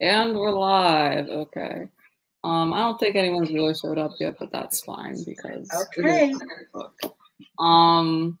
And we're live. Okay. Um, I don't think anyone's really showed up yet, but that's fine because okay. Um,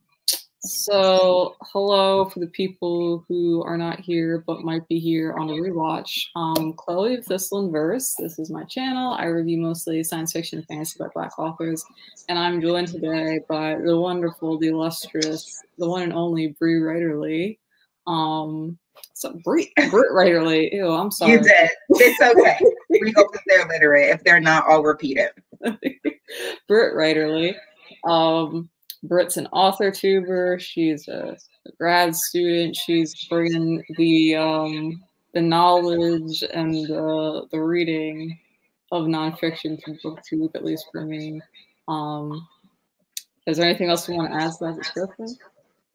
so hello for the people who are not here but might be here on the rewatch. Um, Chloe of Thistle and Verse. This is my channel. I review mostly science fiction and fantasy by Black authors, and I'm joined today by the wonderful, the illustrious, the one and only Bree Writerly. Um, so Britt, Britt Writerly. Ew, I'm sorry. You did. It's okay. we hope that they're literate. If they're not, I'll repeat it. Britt Writerly. Um, Britt's an author tuber. She's a, a grad student. She's bringing the um, the knowledge and the the reading of nonfiction to booktube, at least for me. Um, is there anything else you want to add to that description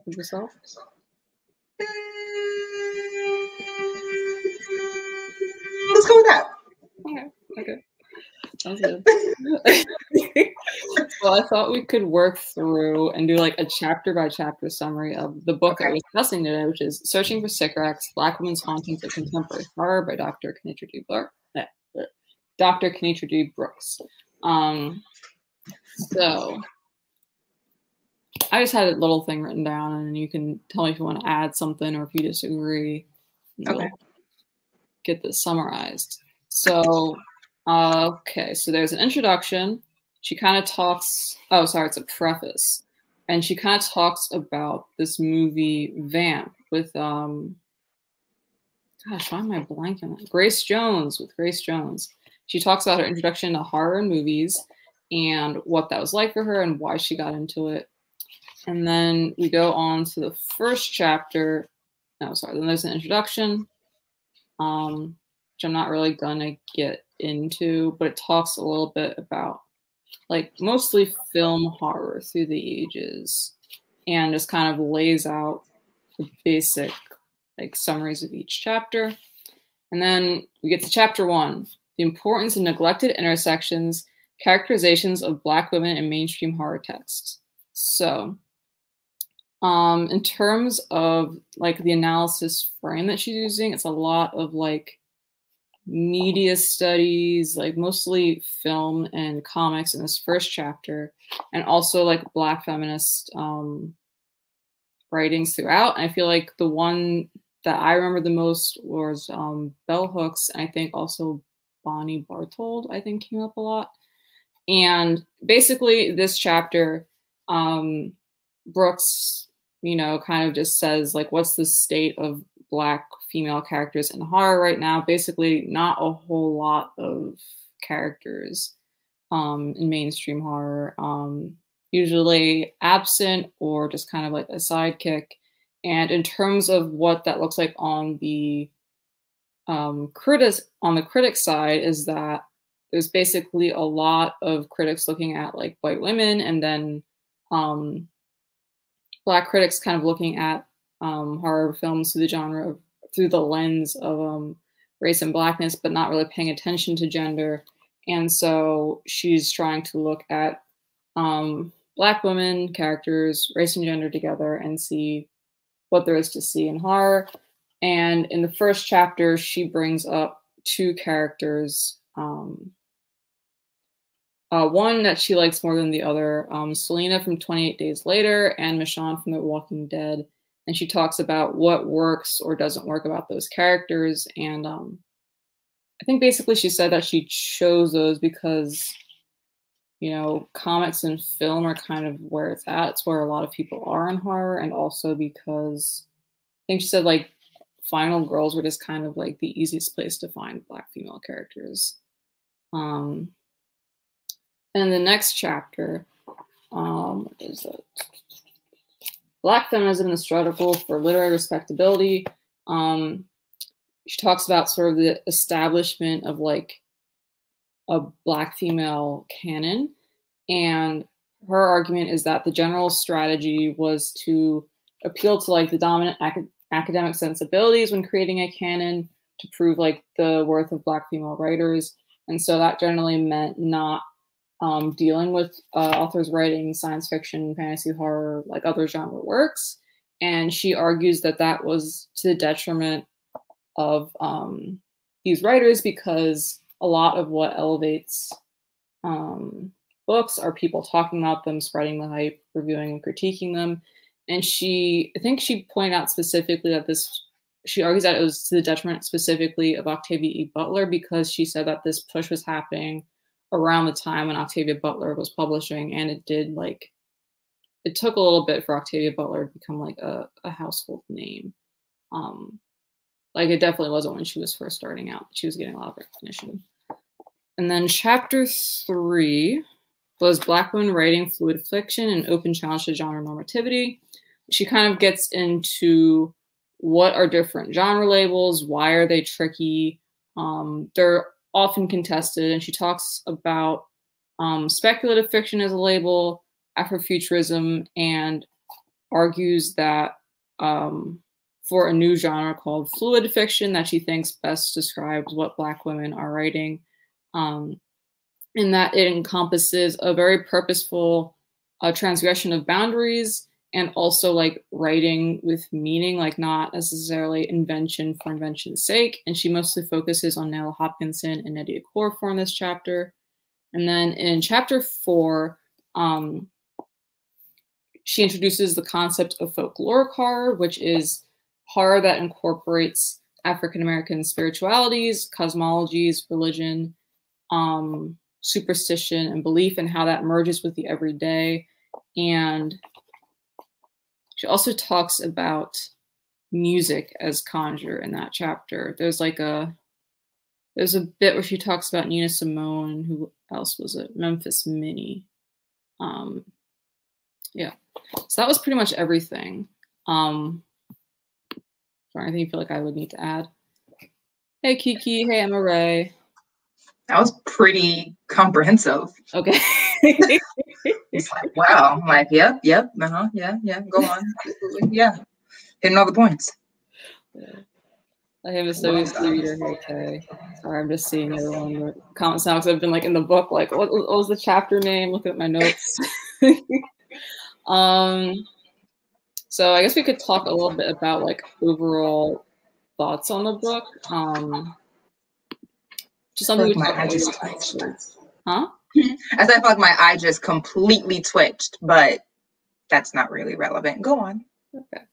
of yourself? With that. Okay. Okay. Sounds good. well, I thought we could work through and do like a chapter by chapter summary of the book okay. I was discussing today, which is Searching for Sycorax, Black Women's Hauntings of Contemporary Horror by Dr. Kinitra D. Brooks. Dr. Kinitra D. Brooks. Um, so I just had a little thing written down, and you can tell me if you want to add something or if you disagree. Okay. Get this summarized. So uh, okay, so there's an introduction. She kind of talks. Oh, sorry, it's a preface, and she kind of talks about this movie Vamp with um. Gosh, why am I blanking? Grace Jones with Grace Jones. She talks about her introduction to horror and movies and what that was like for her and why she got into it. And then we go on to the first chapter. No, sorry. Then there's an introduction, um, which I'm not really gonna get into, but it talks a little bit about like mostly film horror through the ages and just kind of lays out the basic like summaries of each chapter. And then we get to chapter one the importance of neglected intersections, characterizations of Black women in mainstream horror texts. So, um, in terms of like the analysis frame that she's using, it's a lot of like media studies, like mostly film and comics in this first chapter, and also like Black feminist um, writings throughout. And I feel like the one that I remember the most was um, Bell Hooks, and I think also Bonnie Barthold, I think came up a lot. And basically, this chapter, um, Brooks, you know, kind of just says, like, what's the state of Black female characters in horror right now. Basically, not a whole lot of characters um, in mainstream horror. Um, usually absent or just kind of like a sidekick. And in terms of what that looks like on the um, critics on the critic side, is that there's basically a lot of critics looking at like white women, and then um, black critics kind of looking at um, horror films through the genre of through the lens of um, race and blackness, but not really paying attention to gender. And so she's trying to look at um, black women characters, race and gender together, and see what there is to see in horror. And in the first chapter, she brings up two characters. Um, uh, one that she likes more than the other, um, Selena from 28 Days Later and Michonne from The Walking Dead. And she talks about what works or doesn't work about those characters. And um, i think basically she said that she chose those because you know comics and film are kind of where it's at. It's where a lot of people are in horror. And also because i think she said like final girls were just kind of like the easiest place to find black female characters. Um and the next chapter um is it Black feminism and the struggle for literary respectability. Um, she talks about sort of the establishment of like a Black female canon. And her argument is that the general strategy was to appeal to like the dominant ac academic sensibilities when creating a canon to prove like the worth of Black female writers. And so that generally meant not um, dealing with uh, authors writing science fiction, fantasy, horror, like other genre works. And she argues that that was to the detriment of um, these writers because a lot of what elevates um, books are people talking about them, spreading the hype, reviewing and critiquing them. And she, I think she pointed out specifically that this, she argues that it was to the detriment specifically of Octavia E. Butler because she said that this push was happening around the time when Octavia Butler was publishing, and it did like, it took a little bit for Octavia Butler to become like a, a household name. Um, like it definitely wasn't when she was first starting out. She was getting a lot of recognition. And then chapter three was Black women writing fluid fiction and open challenge to genre normativity. She kind of gets into what are different genre labels, why are they tricky? Um, they're often contested, and she talks about um, speculative fiction as a label, Afrofuturism, and argues that um, for a new genre called fluid fiction that she thinks best describes what Black women are writing um, in that it encompasses a very purposeful uh, transgression of boundaries and also like writing with meaning, like not necessarily invention for invention's sake. And she mostly focuses on Nella Hopkinson and Nnedi Okorafor in this chapter. And then in chapter four, um, she introduces the concept of folkloric horror, which is horror that incorporates African American spiritualities, cosmologies, religion, um, superstition and belief and how that merges with the everyday. And she also talks about music as conjure in that chapter. There's like a there's a bit where she talks about Nina Simone, who else was it? Memphis Minnie. Um, yeah. So that was pretty much everything. Um, sorry, anything you feel like I would need to add? Hey Kiki, hey Emma Ray. That was pretty comprehensive. Okay. like, wow. I'm like, yep, yep, uh-huh, yeah, yeah, go on. yeah. Hitting all the points. Yeah. I have a so reader Okay. Sorry, I'm just seeing everyone the comments now because I've been like in the book, like, what, what was the chapter name? Looking at my notes. um, so I guess we could talk a little bit about like overall thoughts on the book. Um, just something like my eye just Huh? As I felt like my eye just completely twitched, but that's not really relevant. Go on. Okay.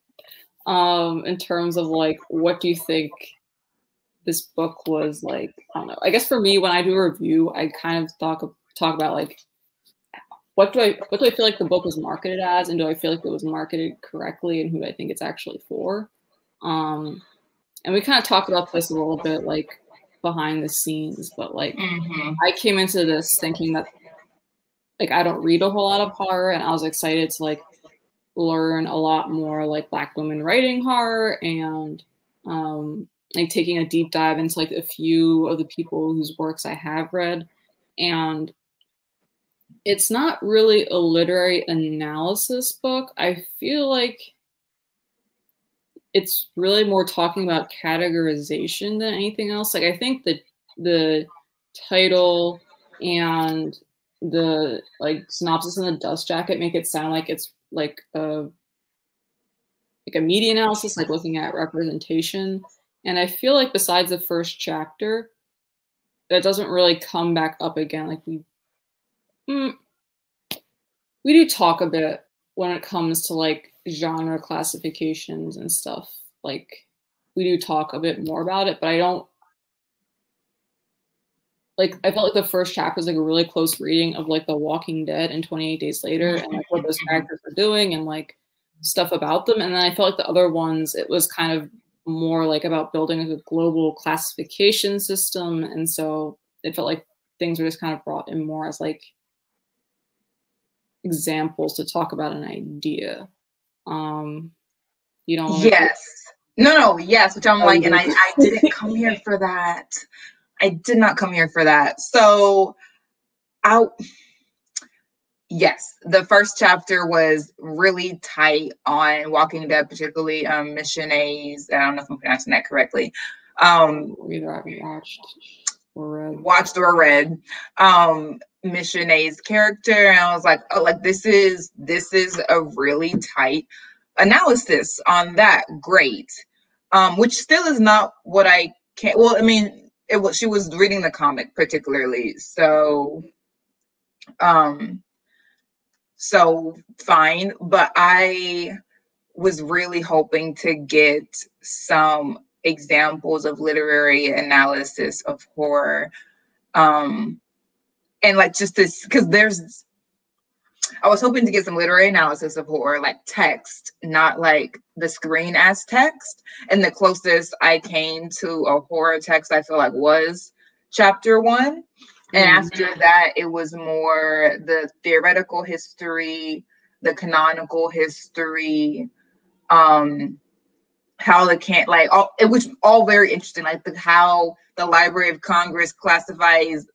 Um, in terms of like, what do you think this book was like? I don't know. I guess for me, when I do a review, I kind of talk talk about like what do I what do I feel like the book was marketed as, and do I feel like it was marketed correctly, and who I think it's actually for. Um, and we kind of talked about this a little bit, like behind the scenes, but like mm-hmm. I came into this thinking that like I don't read a whole lot of horror and I was excited to like learn a lot more like black women writing horror and um like taking a deep dive into like a few of the people whose works I have read and it's not really a literary analysis book. I feel like it's really more talking about categorization than anything else. Like I think that the title and the like synopsis and the dust jacket make it sound like it's like a like a media analysis, like looking at representation. And I feel like besides the first chapter, that doesn't really come back up again. Like we mm, we do talk a bit when it comes to like genre classifications and stuff, like we do talk a bit more about it, but I don't like I felt like the first chapter was like a really close reading of like The Walking Dead and 28 Days Later and like what those characters were doing and like stuff about them. And then I felt like the other ones, it was kind of more like about building a global classification system. And so it felt like things were just kind of brought in more as like examples to talk about an idea. Um, you know. Yes. No, no, yes, which I'm oh, like, and I, I didn't come here for that. I did not come here for that. So I yes, the first chapter was really tight on Walking Dead, particularly um Mission A's. I don't know if I'm pronouncing that correctly. Um either I haven't watched or read. Watched or read. Um Mission A's character, and I was like, oh, like this is this is a really tight analysis on that. Great, um, which still is not what I can. Well, I mean, it was she was reading the comic particularly. So um so fine, but I was really hoping to get some examples of literary analysis of horror um and like just this because there's I was hoping to get some literary analysis of horror, like text, not like the screen as text. And the closest I came to a horror text, I feel like was chapter one. And mm-hmm. after that, it was more the theoretical history, the canonical history, um, how the can't like all it was all very interesting, like the how the Library of Congress classifies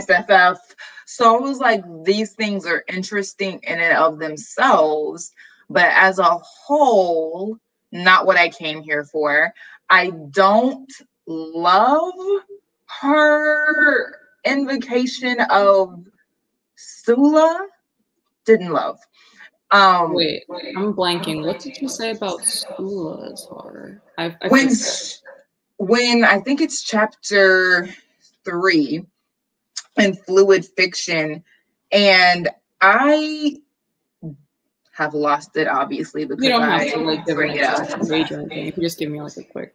SFF. So I was like, these things are interesting in and of themselves, but as a whole, not what I came here for. I don't love her invocation of Sula. Didn't love. Um, wait, wait, I'm blanking. What did you say about Sula's horror? I, I when, when I think it's chapter three, and fluid fiction. And I have lost it obviously because you don't have I to like give it major You can just give me like a quick.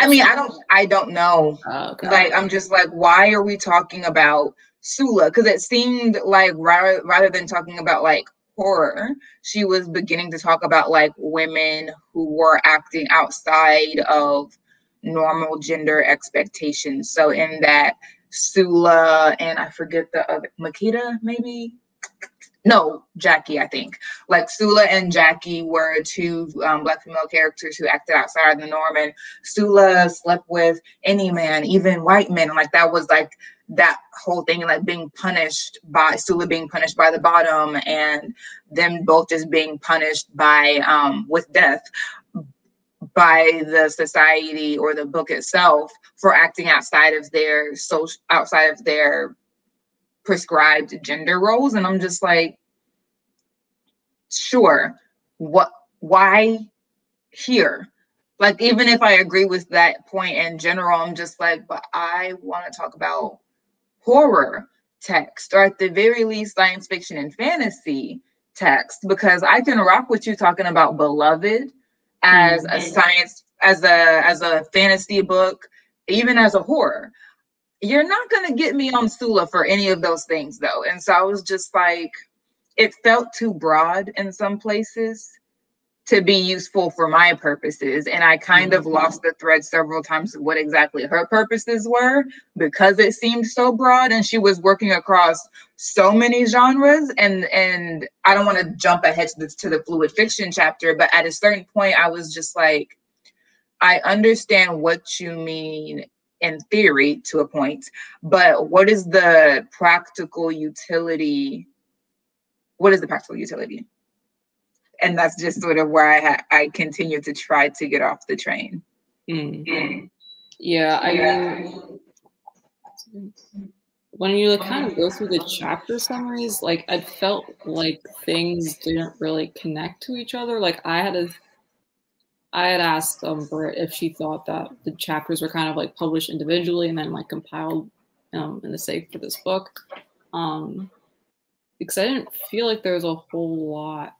I mean, I don't, I don't know. Oh, okay. Like, I'm just like, why are we talking about Sula? Because it seemed like rather rather than talking about like horror, she was beginning to talk about like women who were acting outside of normal gender expectations. So in that Sula and I forget the other Makita, maybe. No, Jackie, I think. Like Sula and Jackie were two um, black female characters who acted outside the norm, and Sula slept with any man, even white men. Like that was like that whole thing, like being punished by Sula being punished by the bottom, and them both just being punished by um, with death by the society or the book itself for acting outside of their social outside of their prescribed gender roles. And i'm just like sure what why here? Like even if i agree with that point in general i'm just like but i want to talk about horror text or at the very least science fiction and fantasy text because i can rock with you talking about beloved as a mm-hmm. science as a as a fantasy book even as a horror. You're not going to get me on Sula for any of those things though. And so i was just like it felt too broad in some places to be useful for my purposes. And I kind of mm-hmm. lost the thread several times of what exactly her purposes were because it seemed so broad and she was working across so many genres. And and I don't want to jump ahead to the, to the fluid fiction chapter, but at a certain point, I was just like, I understand what you mean in theory to a point, but what is the practical utility? What is the practical utility? And that's just sort of where I ha- I continue to try to get off the train. Mm. Mm. Yeah, I mean, when you like, kind of go through the chapter summaries, like I felt like things didn't really connect to each other. Like I had a, I had asked um Britt if she thought that the chapters were kind of like published individually and then like compiled um in the sake for this book. Um, because I didn't feel like there was a whole lot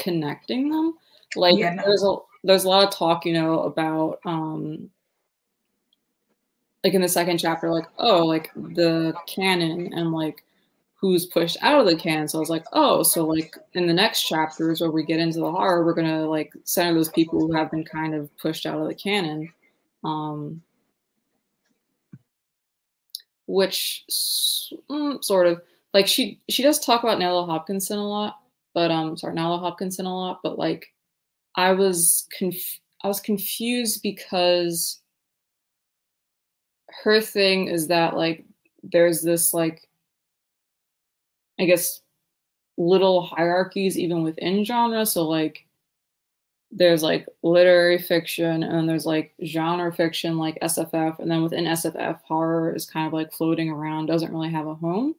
connecting them. Like yeah. there's a there's a lot of talk, you know, about um like in the second chapter, like, oh, like the canon and like who's pushed out of the canon. So I was like, oh, so like in the next chapters where we get into the horror, we're gonna like center those people who have been kind of pushed out of the canon. Um which mm, sort of like she she does talk about Nella Hopkinson a lot, but um sorry Nalo Hopkinson a lot, but like I was conf- I was confused because her thing is that like there's this like I guess little hierarchies even within genre. So like there's like literary fiction and there's like genre fiction like SFF and then within SFF horror is kind of like floating around doesn't really have a home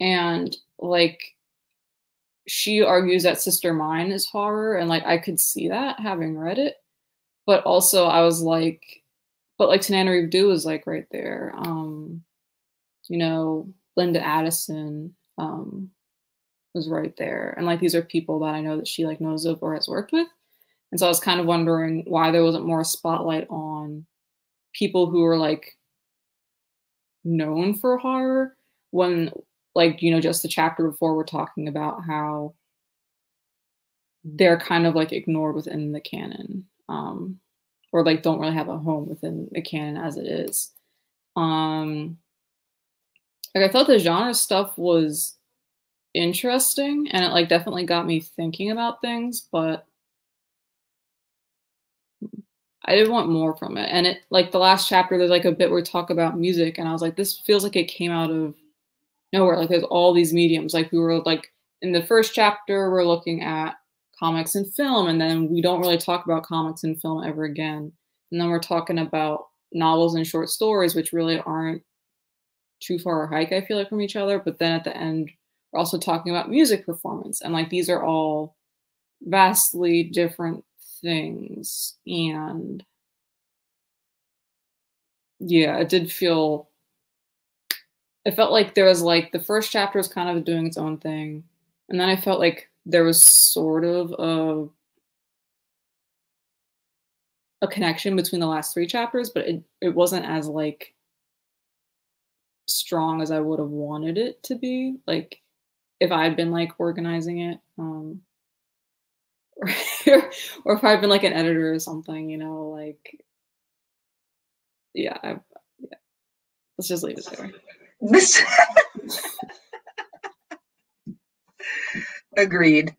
and like she argues that Sister Mine is horror, and like I could see that having read it, but also I was like, but like Tananarive Due is like right there. Um, you know, Linda Addison um, was right there, and like these are people that I know that she like knows of or has worked with, and so I was kind of wondering why there wasn't more spotlight on people who are like known for horror when like you know just the chapter before we're talking about how they're kind of like ignored within the canon um or like don't really have a home within the canon as it is um like i thought the genre stuff was interesting and it like definitely got me thinking about things but I didn't want more from it. And it like the last chapter, there's like a bit where we talk about music, and I was like, this feels like it came out of nowhere. Like there's all these mediums. Like we were like in the first chapter, we're looking at comics and film, and then we don't really talk about comics and film ever again. And then we're talking about novels and short stories, which really aren't too far a hike, I feel like, from each other. But then at the end, we're also talking about music performance. And like these are all vastly different things. And yeah, it did feel it felt like there was like the first chapter was kind of doing its own thing. And then I felt like there was sort of a a connection between the last three chapters, but it, it wasn't as like strong as I would have wanted it to be. Like if I had been like organizing it. Um or, if I'd been like an editor or something, you know, like yeah, I, yeah. Let's just leave it there. Agreed.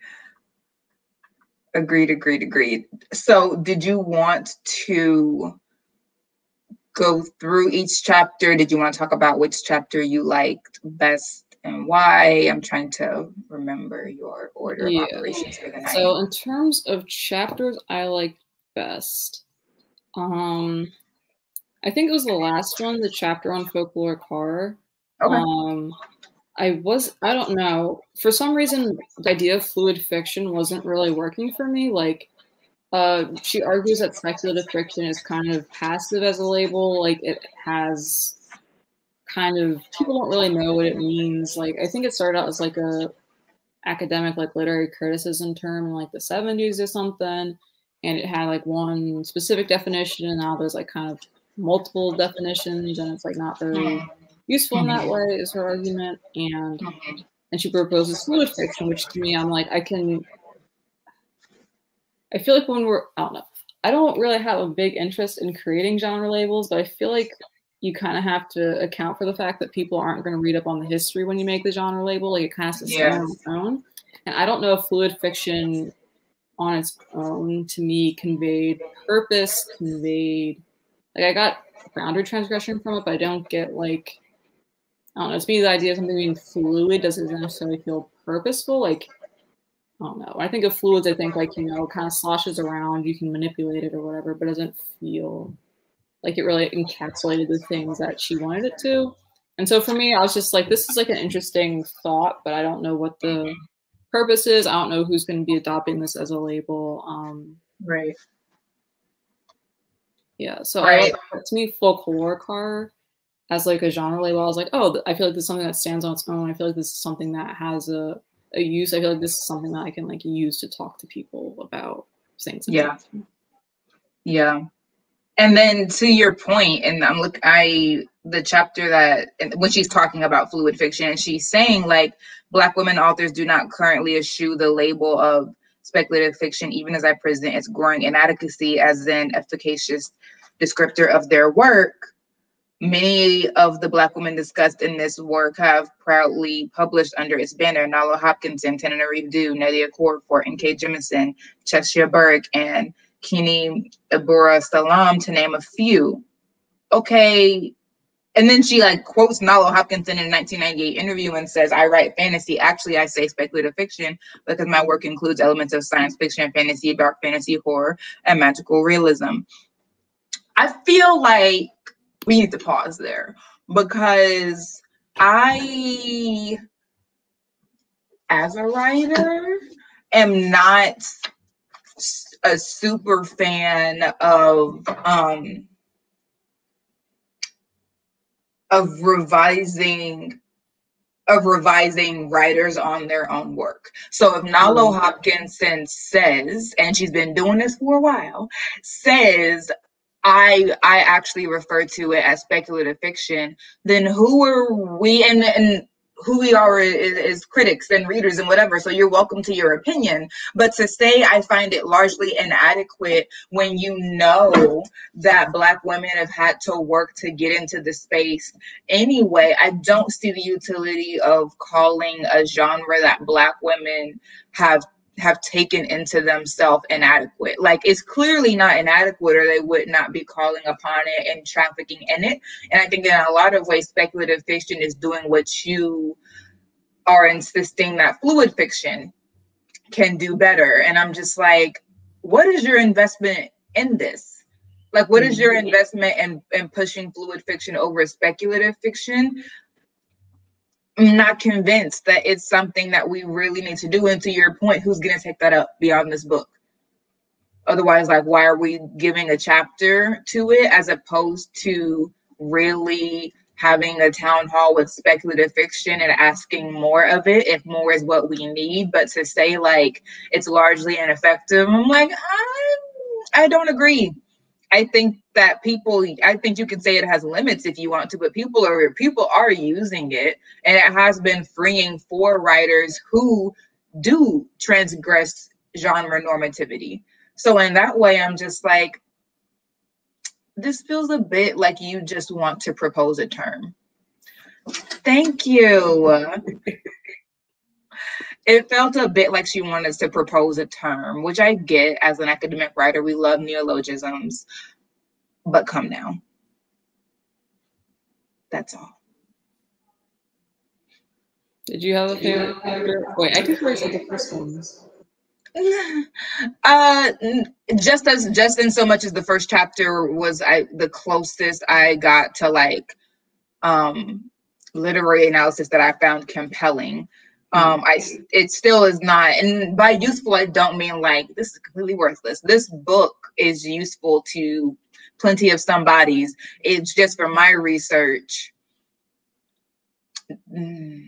Agreed, agreed, agreed. So, did you want to go through each chapter? Did you want to talk about which chapter you liked best and why? I'm trying to remember your order of yeah. operations for the night. So, in terms of chapters I like best, um, I think it was the last one, the chapter on folklore horror. Okay. Um, I was I don't know for some reason the idea of fluid fiction wasn't really working for me. Like, uh, she argues that speculative fiction is kind of passive as a label. Like, it has kind of people don't really know what it means. Like, I think it started out as like a academic like literary criticism term in like the 70s or something and it had like one specific definition and now there's like kind of multiple definitions and it's like not very useful in that mm-hmm. way is her argument and and she proposes fluid fiction which to me i'm like i can i feel like when we're i don't know i don't really have a big interest in creating genre labels but i feel like you kind of have to account for the fact that people aren't going to read up on the history when you make the genre label like it kind of has to stand yeah. on its own and i don't know if fluid fiction on its own to me conveyed purpose conveyed like i got boundary transgression from it but i don't get like I don't know. To me, the idea of something being fluid doesn't necessarily feel purposeful. Like, I don't know. When I think of fluids, I think like, you know, kind of sloshes around, you can manipulate it or whatever, but doesn't feel like it really encapsulated the things that she wanted it to. And so for me, I was just like, this is like an interesting thought, but I don't know what the purpose is. I don't know who's going to be adopting this as a label. Um, right. Yeah. So right. I, to me, folklore car as like a genre label, I was like, oh, I feel like this is something that stands on its own. I feel like this is something that has a, a use. I feel like this is something that I can like use to talk to people about things. Yeah. Yeah. And then to your point, and I'm look, I the chapter that when she's talking about fluid fiction, and she's saying like Black women authors do not currently eschew the label of speculative fiction, even as I present its growing inadequacy as an efficacious descriptor of their work Many of the Black women discussed in this work have proudly published under its banner Nalo Hopkinson, Tananarive Due, Nnedi Okorafor, N.K. Jemisin, Chesya Burke, and Kiini Ibura Salaam, to name a few. Okay. And then she like quotes Nalo Hopkinson in a 1998 interview and says, I write fantasy. Actually, I say speculative fiction because my work includes elements of science fiction, fantasy, dark fantasy, horror, and magical realism. I feel like we need to pause there because I, as a writer, am not a super fan of um of revising of revising writers on their own work. So if Nalo mm. Hopkinson says, and she's been doing this for a while, says I I actually refer to it as speculative fiction, then who are we and and who we are is, is, critics and readers and whatever. So you're welcome to your opinion. But to say I find it largely inadequate when you know that Black women have had to work to get into the space anyway, I don't see the utility of calling a genre that Black women have have taken into themselves inadequate. Like it's clearly not inadequate, or they would not be calling upon it and trafficking in it. And I think in a lot of ways, speculative fiction is doing what you are insisting that fluid fiction can do better. And I'm just like, what is your investment in this? Like, what is your mm-hmm. investment in, in pushing fluid fiction over speculative fiction? I'm not convinced that it's something that we really need to do. And to your point, who's going to take that up beyond this book? Otherwise, like, why are we giving a chapter to it as opposed to really having a town hall with speculative fiction and asking more of it if more is what we need? But to say like it's largely ineffective, I'm like, I, I don't agree. I think that people I think you can say it has limits if you want to, but people are people are using it and it has been freeing for writers who do transgress genre normativity. So in that way I'm just like this feels a bit like you just want to propose a term. Thank you. it felt a bit like she wanted to propose a term, which I get as an academic writer. We love neologisms, but come now. That's all. Did you have a favorite character? Wait, I think where's the first one? Uh, just as just in so much as the first chapter was I the closest I got to like um literary analysis that I found compelling um i it still is not and by useful i don't mean like this is completely worthless this book is useful to plenty of somebody's it's just for my research mm,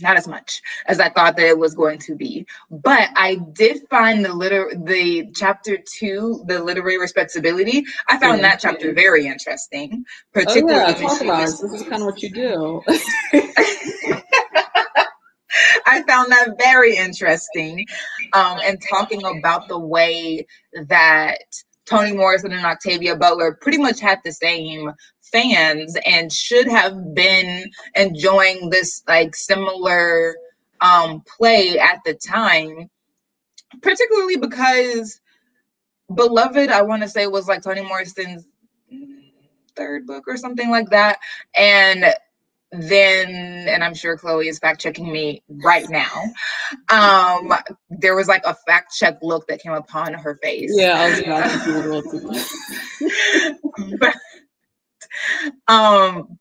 not as much as i thought that it was going to be. But i did find the liter the chapter two the literary respectability i found that chapter very interesting particularly oh, yeah, talk about this is kind of what you do. I found that very interesting. Um, and talking about the way that Toni Morrison and Octavia Butler pretty much had the same fans and should have been enjoying this like similar um, play at the time, particularly because Beloved, I want to say, was like Toni Morrison's third book or something like that. And then and i'm sure chloe is fact checking me right now um there was like a fact check look that came upon her face. Yeah i was about to but um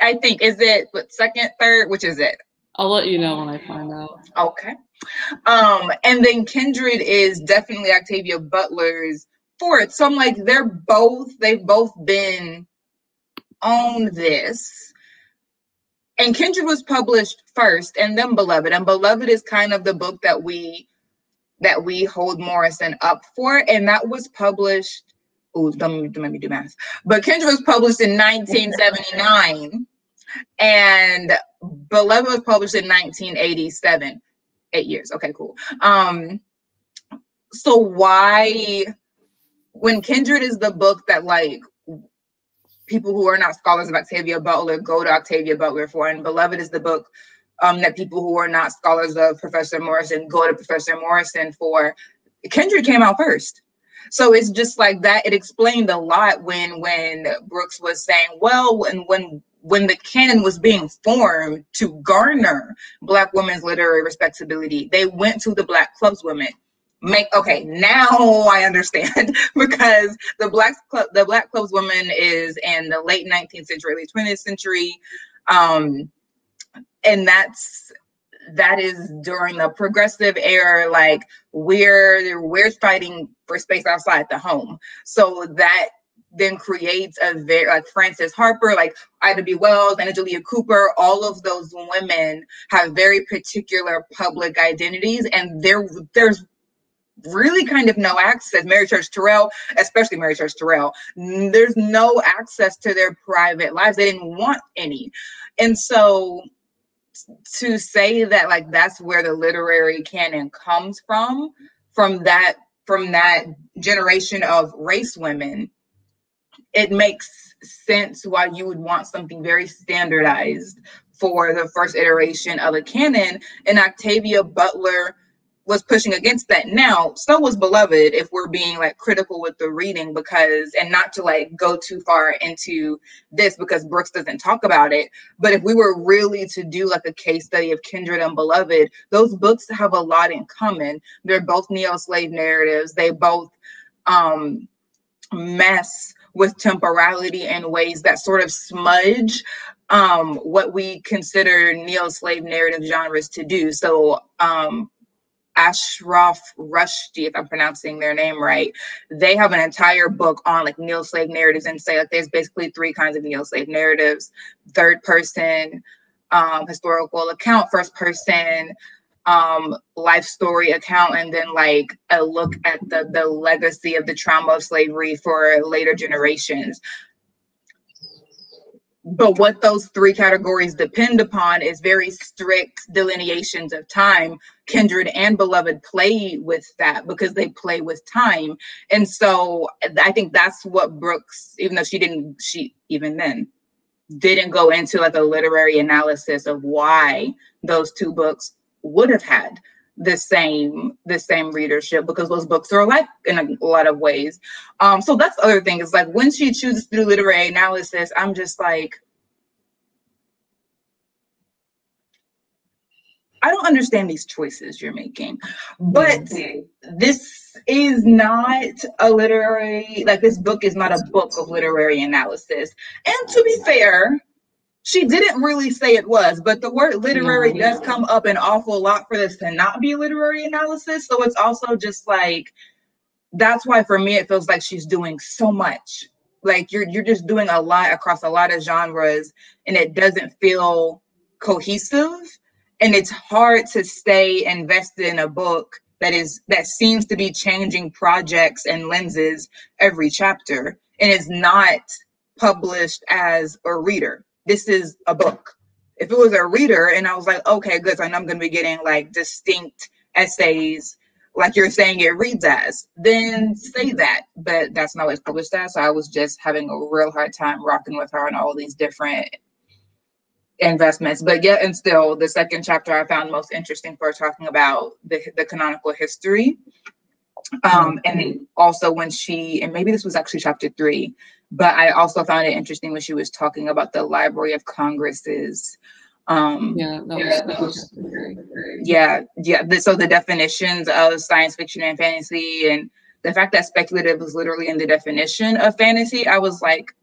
i think is it what second third? Which is it? I'll let you know when i find out. Okay. Um and then kindred is definitely octavia butler's fourth. So i'm like they're both they've both been on this and Kindred was published first and then Beloved. And Beloved is kind of the book that we that we hold Morrison up for. And that was published. Oh, don't, don't make me do math. But Kindred was published in 1979. and Beloved was published in 1987. Eight years. Okay, cool. Um, so why when Kindred is the book that like people who are not scholars of Octavia Butler go to Octavia Butler for. And Beloved is the book um, that people who are not scholars of Professor Morrison go to Professor Morrison for. Kindred came out first. So it's just like that. It explained a lot when when Brooks was saying, well, when when when the canon was being formed to garner Black women's literary respectability, they went to the Black clubs women make okay now i understand because the black club the black clubs woman is in the late 19th century late 20th century um and that's that is during the progressive era like we're we're fighting for space outside the home so that then creates a very like Frances Harper, like Ida B. Wells, and Julia Cooper. All of those women have very particular public identities, and there there's really kind of no access. Mary Church Terrell, especially Mary Church Terrell, there's no access to their private lives. They didn't want any, and so to say that like that's where the literary canon comes from from that from that generation of race women it makes sense why you would want something very standardized for the first iteration of a canon and octavia butler was pushing against that. Now, so was Beloved, if we're being like critical with the reading, because and not to like go too far into this because Brooks doesn't talk about it. But if we were really to do like a case study of Kindred and Beloved, those books have a lot in common. They're both neo-slave narratives. They both um mess with temporality in ways that sort of smudge um, what we consider neo-slave narrative genres to do. So um, Ashraf Rushdy, if I'm pronouncing their name right, they have an entire book on like neo slave narratives and say like there's basically three kinds of neo slave narratives: third person, um, historical account, first person, um, life story account, and then like a look at the the legacy of the trauma of slavery for later generations. But what those three categories depend upon is very strict delineations of time. Kindred and Beloved play with that because they play with time. And so I think that's what Brooks, even though she didn't, she even then didn't go into like a literary analysis of why those two books would have had the same the same readership because those books are alike in a lot of ways. Um, so that's the other thing is like when she chooses to do literary analysis, I'm just like, I don't understand these choices you're making, but this is not a literary like this book is not a book of literary analysis. And to be fair, she didn't really say it was, but the word literary no, does come up an awful lot for this to not be literary analysis. So it's also just like that's why for me it feels like she's doing so much. Like you're you're just doing a lot across a lot of genres and it doesn't feel cohesive and it's hard to stay invested in a book that is that seems to be changing projects and lenses every chapter and is not published as a reader this is a book. If it was a reader and I was like, okay, good, so I know I'm going to be getting like distinct essays, like you're saying it reads as, then say that. But that's not what it's published as. So I was just having a real hard time rocking with her on all these different investments. But yet and still, the second chapter I found most interesting for talking about the, the canonical history. Um, and also when she, and maybe this was actually chapter three, but I also found it interesting when she was talking about the Library of Congress's. Um, yeah, that was, that was yeah, yeah. So the definitions of science fiction and fantasy, and the fact that speculative was literally in the definition of fantasy, I was like,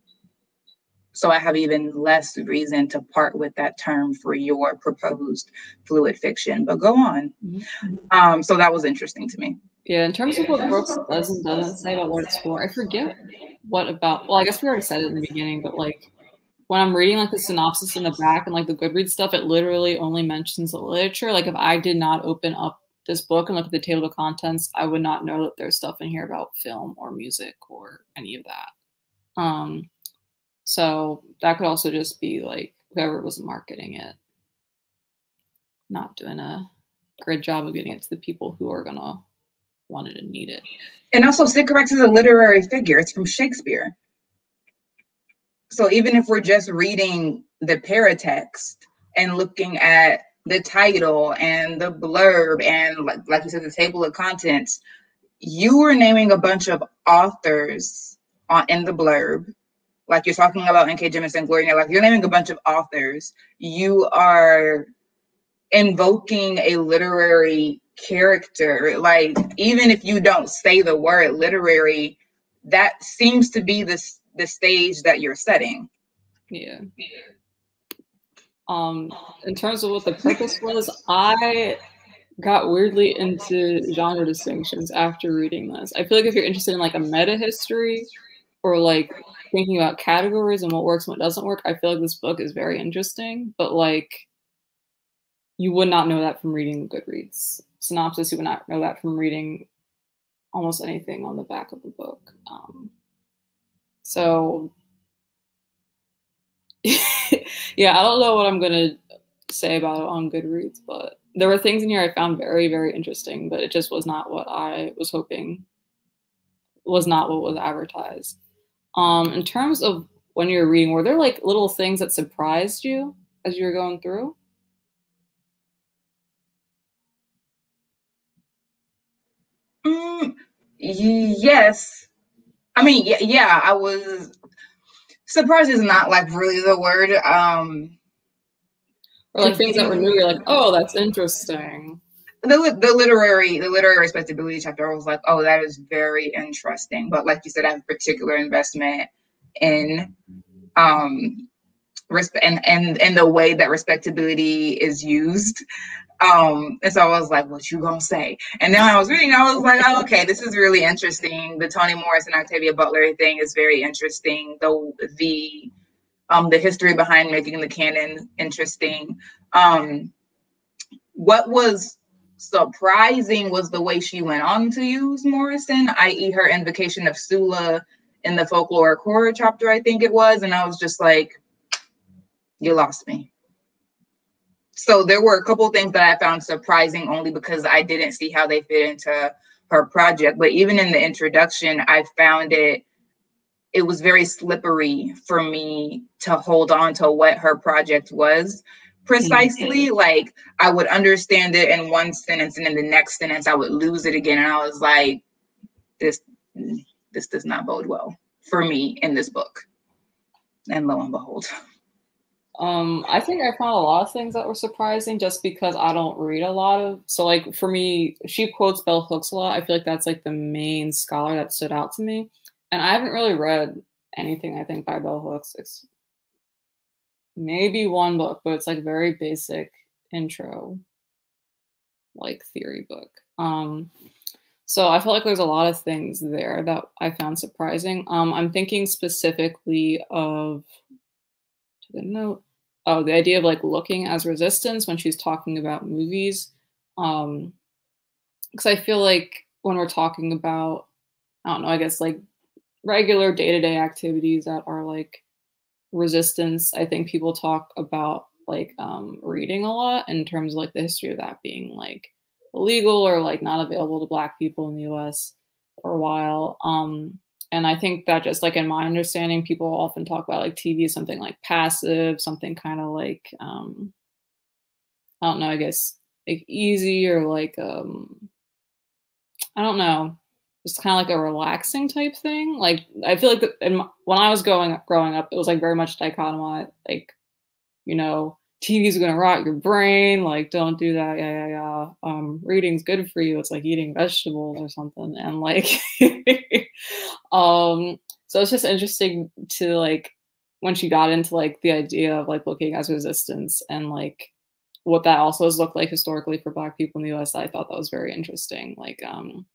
so I have even less reason to part with that term for your proposed fluid fiction. But go on. Mm-hmm. Um, so that was interesting to me. Yeah, in terms of what Brooks does and doesn't say about what it's for, I forget what about. Well, I guess we already said it in the beginning, but like when I'm reading like the synopsis in the back and like the Goodreads stuff, it literally only mentions the literature. Like if I did not open up this book and look at the table of contents, I would not know that there's stuff in here about film or music or any of that. Um, so that could also just be like whoever was marketing it, not doing a great job of getting it to the people who are gonna wanted and need it. And also, Sycorax is a literary figure. It's from Shakespeare. So even if we're just reading the paratext and looking at the title and the blurb and like, like you said, the table of contents, you were naming a bunch of authors on in the blurb. Like you're talking about N.K. Jemisin, Gloria, like you're naming a bunch of authors. You are invoking a literary character. Like even if you don't say the word literary, that seems to be the the stage that you're setting. Yeah. Um, in terms of what the purpose was, I got weirdly into genre distinctions after reading this. I feel like if you're interested in like a meta history or like thinking about categories and what works and what doesn't work, I feel like this book is very interesting. But like, you would not know that from reading Goodreads synopsis. You would not know that from reading almost anything on the back of the book. Um, so, yeah, I don't know what I'm gonna say about it on Goodreads, but there were things in here I found very, very interesting, but it just was not what I was hoping. Was not what was advertised. Um, in terms of when you were reading, were there like little things that surprised you as you were going through? Mm, yes. I mean, yeah, yeah, I was surprised is not like really the word. Um or like things that were new, you're like, oh, that's interesting. The, the literary the literary respectability chapter I was like, oh, that is very interesting. But like you said, I have a particular investment in um resp- and and and the way that respectability is used. Um, and so I was like, what you gonna say? And then I was reading, I was like, oh, okay, this is really interesting. The Toni Morrison and Octavia Butler thing is very interesting. The the um, the history behind making the canon interesting. Um, what was surprising was the way she went on to use Morrison, i.e., her invocation of Sula in the folklore horror chapter, I think it was. And I was just like, you lost me. So there were a couple things that I found surprising only because I didn't see how they fit into her project. But even in the introduction, I found it it was very slippery for me to hold on to what her project was precisely mm-hmm. like i would understand it in one sentence and in the next sentence i would lose it again and i was like this this does not bode well for me in this book and lo and behold um i think i found a lot of things that were surprising just because i don't read a lot of so like for me she quotes bell hooks a lot i feel like that's like the main scholar that stood out to me and I haven't really read anything, I think, by Bell Hooks. It's maybe one book, but it's like very basic intro, like theory book. Um, so I feel like there's a lot of things there that I found surprising. Um, I'm thinking specifically of to the note. Oh, the idea of like looking as resistance when she's talking about movies. Um, because I feel like when we're talking about, I don't know, I guess like regular day-to-day activities that are like resistance i think people talk about like um, reading a lot in terms of like the history of that being like illegal or like not available to black people in the us for a while um, and i think that just like in my understanding people often talk about like tv something like passive something kind of like um, i don't know i guess like easy or like um i don't know just kind of like a relaxing type thing. Like I feel like the, in, when I was growing growing up, it was like very much dichotomized. Like, you know, TV's gonna rot your brain. Like, don't do that. Yeah, yeah, yeah. Um, reading's good for you. It's like eating vegetables or something. And like, um, so it's just interesting to like when she got into like the idea of like looking as resistance and like what that also has looked like historically for Black people in the U.S. I thought that was very interesting. Like, um,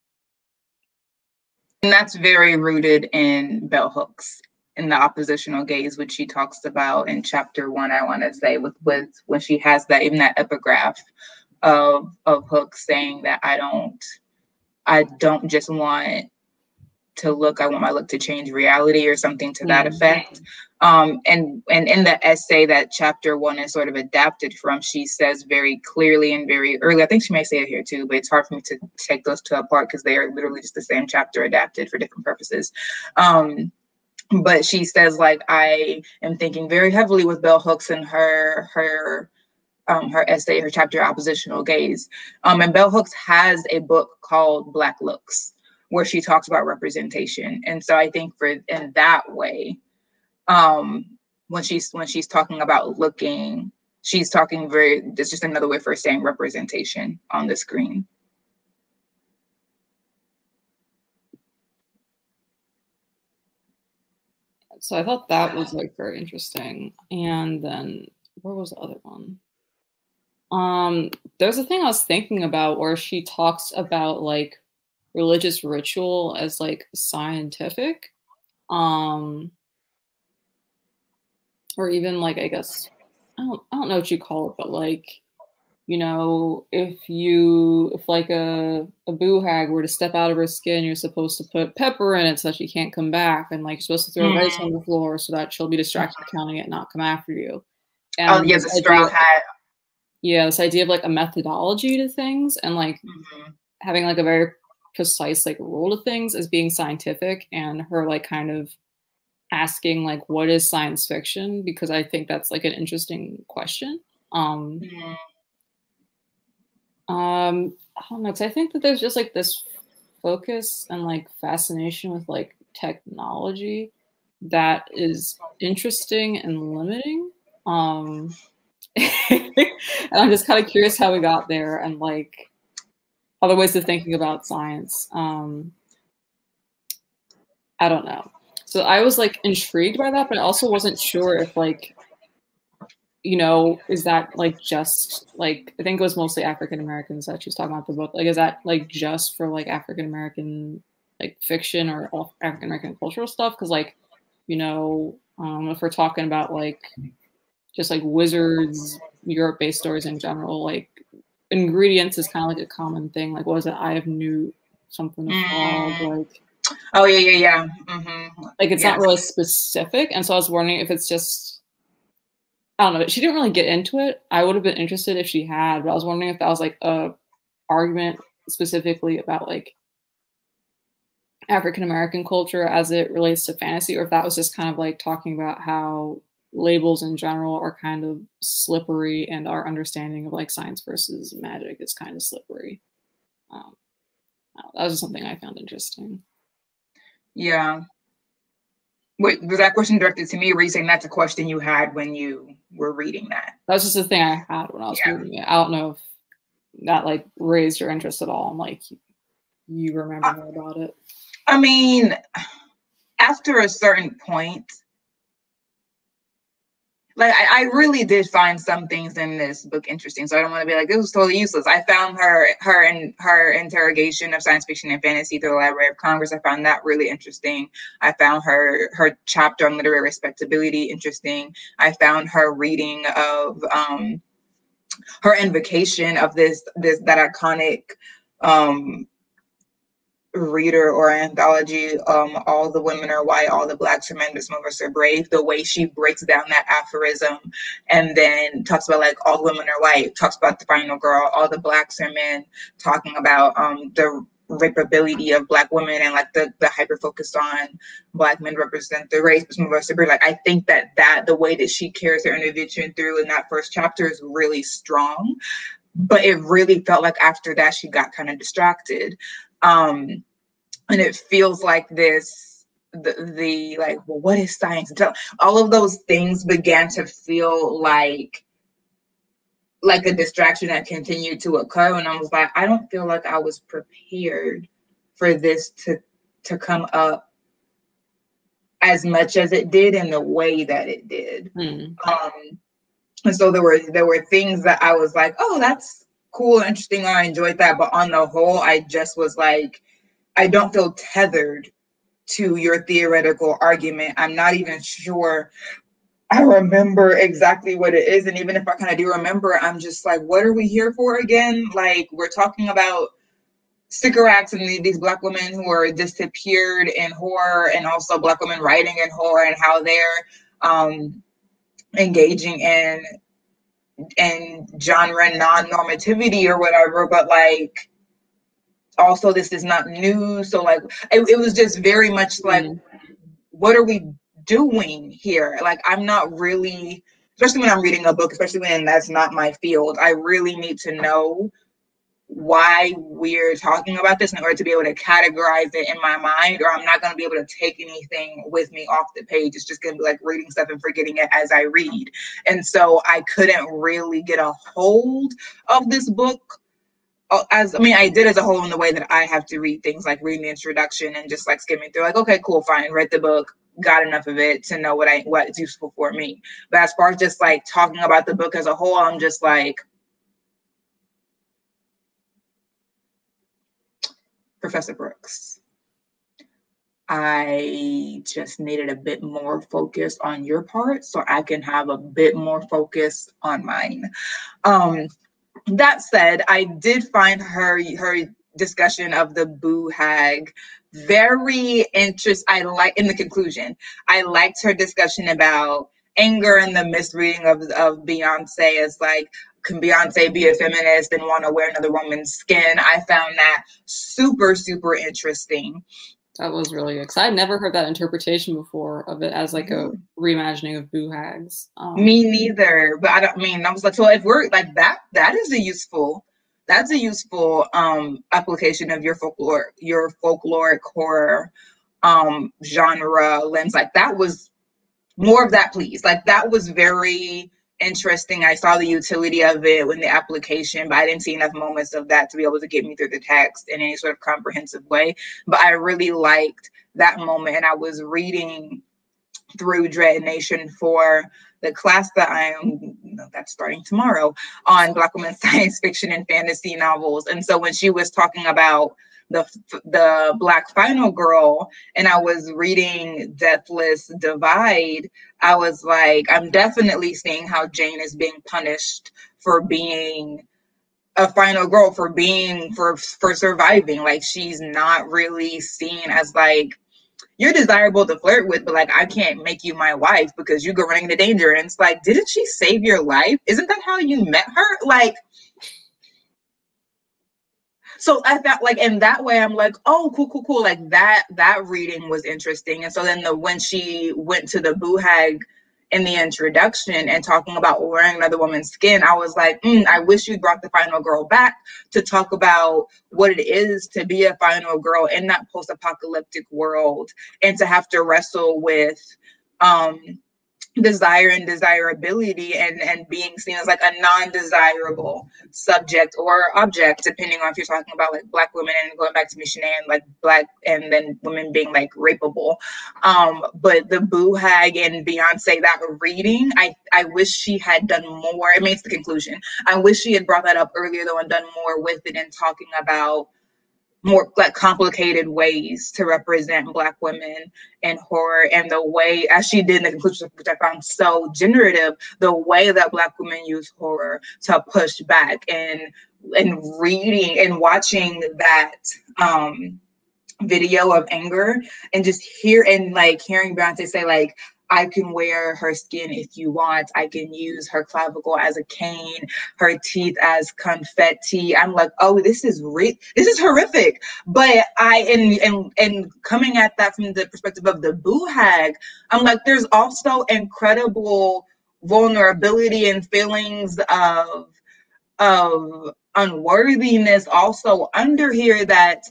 and that's very rooted in bell hooks in the oppositional gaze, which she talks about in chapter one, I want to say, with with when she has that even that epigraph of of hooks saying that I don't I don't just want to look, I want my look to change reality or something to that mm-hmm. effect. Um, and and in the essay that chapter one is sort of adapted from, she says very clearly and very early. I think she may say it here too, but it's hard for me to take those two apart because they are literally just the same chapter adapted for different purposes. Um, but she says like I am thinking very heavily with bell hooks and her her um, her essay, her chapter oppositional gaze. Um, and bell hooks has a book called Black Looks where she talks about representation. And so I think for in that way, um, when she's when she's talking about looking, she's talking very. It's just another way for saying representation on the screen. So I thought that was like very interesting. And then where was the other one? Um, there's a thing I was thinking about where she talks about like religious ritual as like scientific Um, or even like I guess I don't I don't know what you call it, but like you know, if you if like a a boo hag were to step out of her skin, you're supposed to put pepper in it so that she can't come back, and like you're supposed to throw mm. rice on the floor so that she'll be distracted counting it, not come after you. And oh yeah, the straw hat. Yeah, this idea of like a methodology to things and like mm-hmm. having like a very precise like rule to things as being scientific, and her like kind of asking like what is science fiction because I think that's like an interesting question. Um, mm-hmm. Um I don't know, I think that there's just like this focus and like fascination with like technology that is interesting and limiting. Um, and I'm just kind of curious how we got there and like other ways of thinking about science. Um, I don't know. So I was like intrigued by that, but I also wasn't sure if like, you know, is that like just like I think it was mostly African Americans that she's talking about the book. Like, is that like just for like African American like fiction or African American cultural stuff? Because like, you know, um, if we're talking about like just like wizards, Europe based stories in general, like ingredients is kind of like a common thing. Like, what was it? I have new something mm. like Oh yeah, yeah, yeah. Mm-hmm. Like it's yes. not really specific, and so I was wondering if it's just I don't know. She didn't really get into it. I would have been interested if she had, but I was wondering if that was like a argument specifically about like African American culture as it relates to fantasy, or if that was just kind of like talking about how labels in general are kind of slippery and our understanding of like science versus magic is kind of slippery. Um, that was something I found interesting. Yeah. Wait, was that question directed to me, or were you saying that's a question you had when you were reading that? That's just the thing I had when I was yeah. reading it. I don't know if that like raised your interest at all. I'm like, you remember more about it. I mean, after a certain point, like I, I, really did find some things in this book interesting. So I don't want to be like this was totally useless. I found her her and her interrogation of science fiction and fantasy through the Library of Congress. I found that really interesting. I found her her chapter on literary respectability interesting. I found her reading of um her invocation of this this that iconic um reader or anthology, um, All the Women Are White, All the Blacks Are Some Are Brave, the way she breaks down that aphorism and then talks about like all women are white, talks about the final girl, all the blacks are men, talking about um, the rapeability of black women and like the, the hyper focused on black men represent the race but us are like i think that that the way that she carries her intervention through in that first chapter is really strong but it really felt like after that she got kind of distracted um, and it feels like this the, the like well what is science? All of those things began to feel like like a distraction that continued to occur. And i was like i don't feel like i was prepared for this to to come up as much as it did in the way that it did. Mm. um and so there were there were things that i was like oh that's cool, interesting. I enjoyed that. But on the whole, I just was like, I don't feel tethered to your theoretical argument. I'm not even sure I remember exactly what it is. And even if I kind of do remember, I'm just like, what are we here for again? Like, we're talking about Sycorax and these black women who are disappeared in horror, and also black women writing in horror, and how they're um, engaging in and genre non-normativity or whatever but like also this is not new so like it, it was just very much like mm what are we doing here? Like i'm not really especially when i'm reading a book especially when that's not my field i really need to know why we're talking about this in order to be able to categorize it in my mind, or I'm not going to be able to take anything with me off the page. It's just going to be like reading stuff and forgetting it as I read. And so I couldn't really get a hold of this book. Uh, as I mean, I did as a whole in the way that I have to read things like reading the introduction and just like skimming through, like, okay, cool, fine, read the book, got enough of it to know what I what's useful for me. But as far as just like talking about the book as a whole, I'm just like, Professor Brooks. I just needed a bit more focus on your part so I can have a bit more focus on mine. Um, that said, I did find her her discussion of the boo hag very interesting. I like in the conclusion, I liked her discussion about anger and the misreading of, of Beyonce as like, can Beyonce be a feminist and want to wear another woman's skin? I found that super, super interesting. That was really good because I'd never heard that interpretation before of it as like a mm-hmm. reimagining of boo hags. Um, Me neither, but I don't I mean I was like, so if we're like that, that is a useful, that's a useful um application of your folklore, your folkloric horror um genre lens. Like that was more of that, please. Like that was very interesting. I saw the utility of it in the application, but I didn't see enough moments of that to be able to get me through the text in any sort of comprehensive way. But I really liked that moment. And I was reading through Dread Nation for the class that I am that's starting tomorrow on Black women science fiction and fantasy novels. And so when she was talking about the the Black Final Girl and I was reading Deathless Divide, I was like, I'm definitely seeing how Jane is being punished for being a final girl for being for for surviving. Like she's not really seen as like you're desirable to flirt with but like i can't make you my wife because you go running into danger. And it's like didn't she save your life? Isn't that how you met her? Like so I felt like in that way, I'm like, oh, cool, cool, cool. Like that, that reading was interesting. And so then the when she went to the boo hag in the introduction and talking about wearing another woman's skin, I was like, mm, I wish you brought the final girl back to talk about what it is to be a final girl in that post-apocalyptic world and to have to wrestle with um desire and desirability and and being seen as like a non-desirable subject or object depending on if you're talking about like black women and going back to Michené and like black and then women being like rapeable. Um but the boo hag and beyonce that reading i i wish she had done more. It makes the conclusion. I wish she had brought that up earlier though and done more with it and talking about more like complicated ways to represent black women in horror and the way as she did in the conclusion which i found so generative the way that black women use horror to push back and and reading and watching that um video of anger and just hear and like hearing Beyonce say like I can wear her skin if you want. I can use her clavicle as a cane, her teeth as confetti. I'm like, oh, this is re- this is horrific. But I and and and coming at that from the perspective of the boo hag, I'm like, there's also incredible vulnerability and feelings of of unworthiness also under here that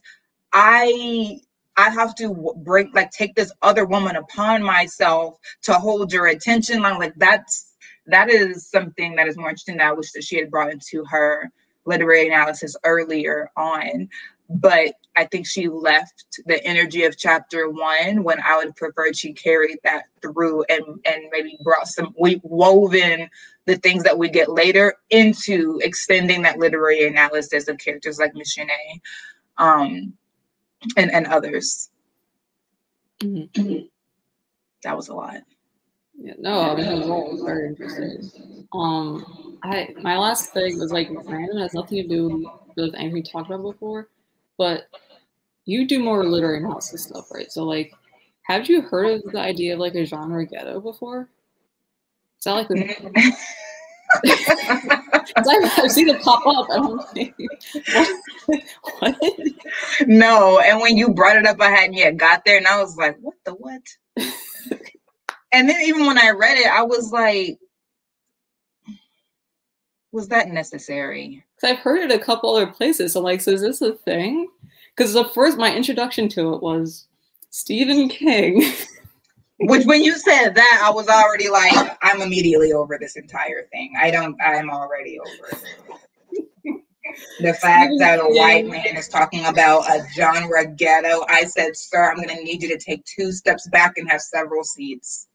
I I have to break, like, take this other woman upon myself to hold your attention. Like, like that's that is something that is more interesting that I wish that she had brought into her literary analysis earlier on. But I think she left the energy of chapter one when I would prefer she carried that through and and maybe brought some we woven the things that we get later into extending that literary analysis of characters like Michené. Um, and and others. Mm-hmm. That was a lot. Yeah, no, I mean, it was all very interesting. Um, I my last thing was like random, has nothing to do with anything we talked about before, but you do more literary analysis stuff, right? So like, have you heard of the idea of like a genre ghetto before? Is that like the I've seen it pop up. I'm like, what? what? No, and when you brought it up, I hadn't yet got there, and I was like, what the what? and then even when I read it, I was like, was that necessary? Because I've heard it a couple other places. So like, so is this a thing? Because the first my introduction to it was Stephen King. Which, when you said that, I was already like, I'm immediately over this entire thing. I don't, I'm already over it. the fact that a white man is talking about a genre ghetto, I said, sir, I'm going to need you to take two steps back and have several seats.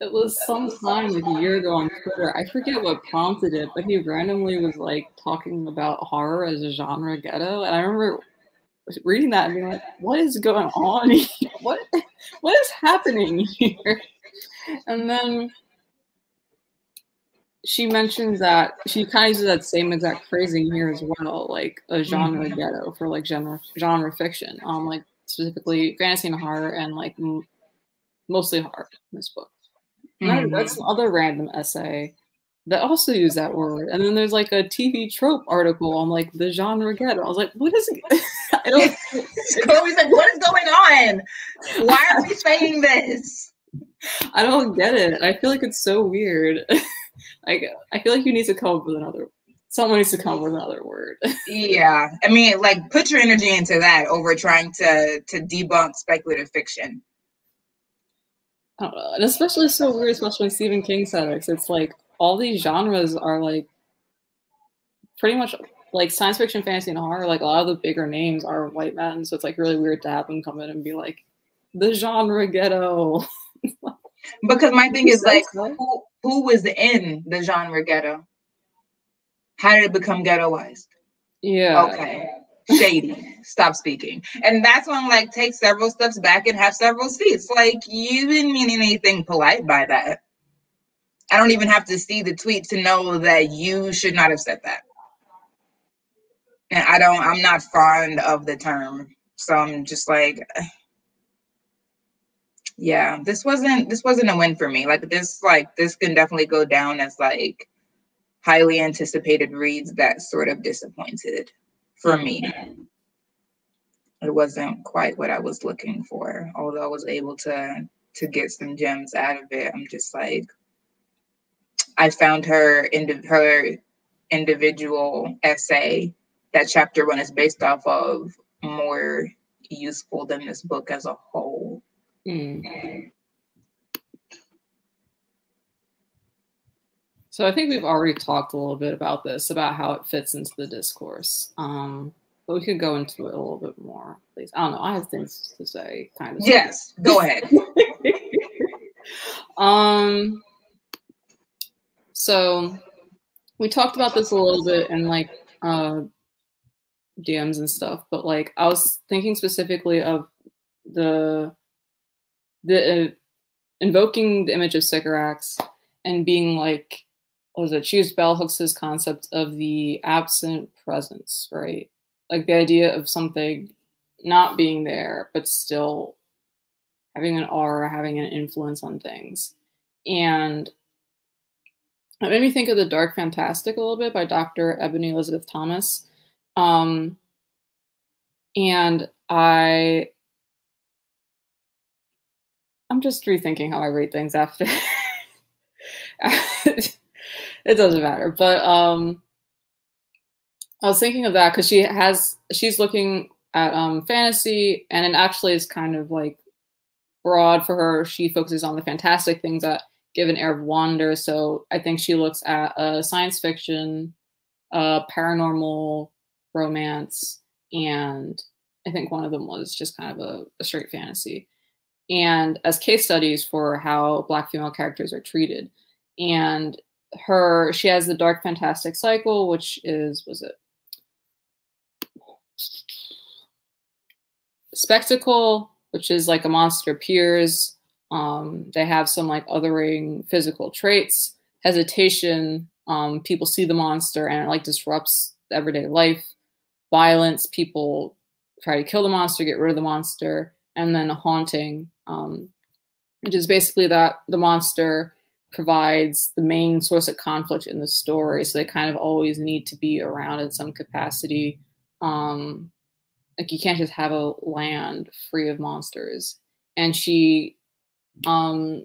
It was sometime like a year ago on Twitter. I forget what prompted it, but he randomly was like talking about horror as a genre ghetto. And I remember reading that and being like, what is going on? Here? What what is happening here? And then she mentions that she kind of uses that same exact phrasing here as well, like a genre mm-hmm. ghetto for like genre genre fiction, um, like specifically fantasy and horror, and like mostly horror in this book. Mm-hmm. That's some other random essay that also use that word. And then there's like a TV trope article on like the genre ghetto. I was like, what is it? I Chloe's like, what is going on? Why are we saying this? I don't get it. I feel like it's so weird. like I feel like you need to come up with another someone needs to come up with another word. yeah. I mean, like put your energy into that over trying to to debunk speculative fiction. I don't know. And especially so weird, especially Stephen King said It's like all these genres are like pretty much like science fiction, fantasy, and horror. Like a lot of the bigger names are white men, so it's like really weird to have them come in and be like the genre ghetto. because my thing is like, who, who was in the genre ghetto? How did it become ghettoized? Yeah. Okay. Shady. Stop speaking. And that's when like take several steps back and have several seats. Like you didn't mean anything polite by that. I don't even have to see the tweet to know that you should not have said that. And I don't, I'm not fond of the term. So I'm just like, yeah, this wasn't, this wasn't a win for me. Like this, like this can definitely go down as like highly anticipated reads that sort of disappointed for me. It wasn't quite what I was looking for, although I was able to to get some gems out of it. I'm just like, I found her in her individual essay that chapter one is based off of more useful than this book as a whole. Mm. So I think we've already talked a little bit about this, about how it fits into the discourse. Um, but we could go into it a little bit more, please. I don't know. I have things to say, kind of. Yes, go ahead. um, so we talked about this a little bit in like uh, DMs and stuff, but like I was thinking specifically of the the uh, invoking the image of Sycorax and being like, what was it? She used Bell Hooks's concept of the absent presence, right? Like the idea of something not being there, but still having an aura, having an influence on things. And it made me think of The Dark Fantastic a little bit by Dr. Ebony Elizabeth Thomas. Um, and I I'm just rethinking how I rate things after. it doesn't matter, but um, I was thinking of that because she has she's looking at um, fantasy, and it actually is kind of like broad for her. She focuses on the fantastic things that give an air of wonder. So I think she looks at uh, science fiction, uh, paranormal romance, and I think one of them was just kind of a, a straight fantasy. And as case studies for how Black female characters are treated. And her, she has the Dark Fantastic Cycle, which is, was it? Spectacle, which is like a monster appears um, they have some like othering physical traits, hesitation. Um, people see the monster and it like disrupts everyday life. Violence. People try to kill the monster, get rid of the monster, and then a haunting, um, which is basically that the monster provides the main source of conflict in the story. So they kind of always need to be around in some capacity. Um, like you can't just have a land free of monsters. And she um,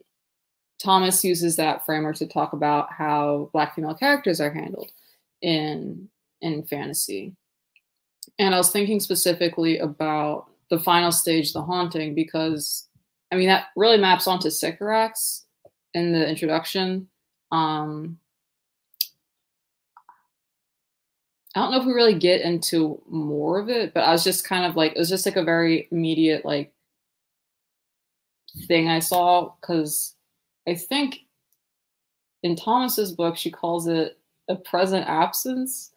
Thomas uses that framework to talk about how black female characters are handled in in fantasy. And I was thinking specifically about the final stage, the haunting, because I mean that really maps onto Sycorax in the introduction. Um, I don't know if we really get into more of it, but I was just kind of like it was just like a very immediate like thing I saw because I think in Thomas's book she calls it a present absence,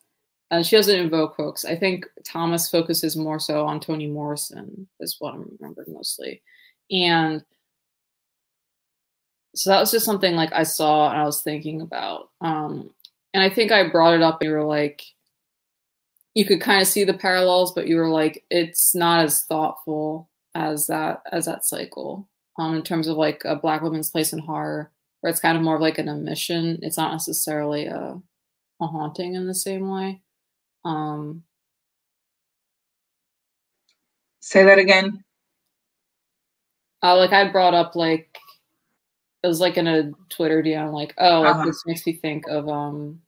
and she doesn't invoke hooks. I think Thomas focuses more so on Toni Morrison, is what I'm remembered mostly. And so that was just something like I saw and I was thinking about. Um, and I think I brought it up and you were like, you could kind of see the parallels, but you were like, it's not as thoughtful as that as that cycle. Um, in terms of like a black woman's place in horror, where it's kind of more of like an omission. It's not necessarily a a haunting in the same way. Um, Say that again. Uh, like I brought up like it was like in a Twitter DM, like, oh, uh-huh. this makes me think of um,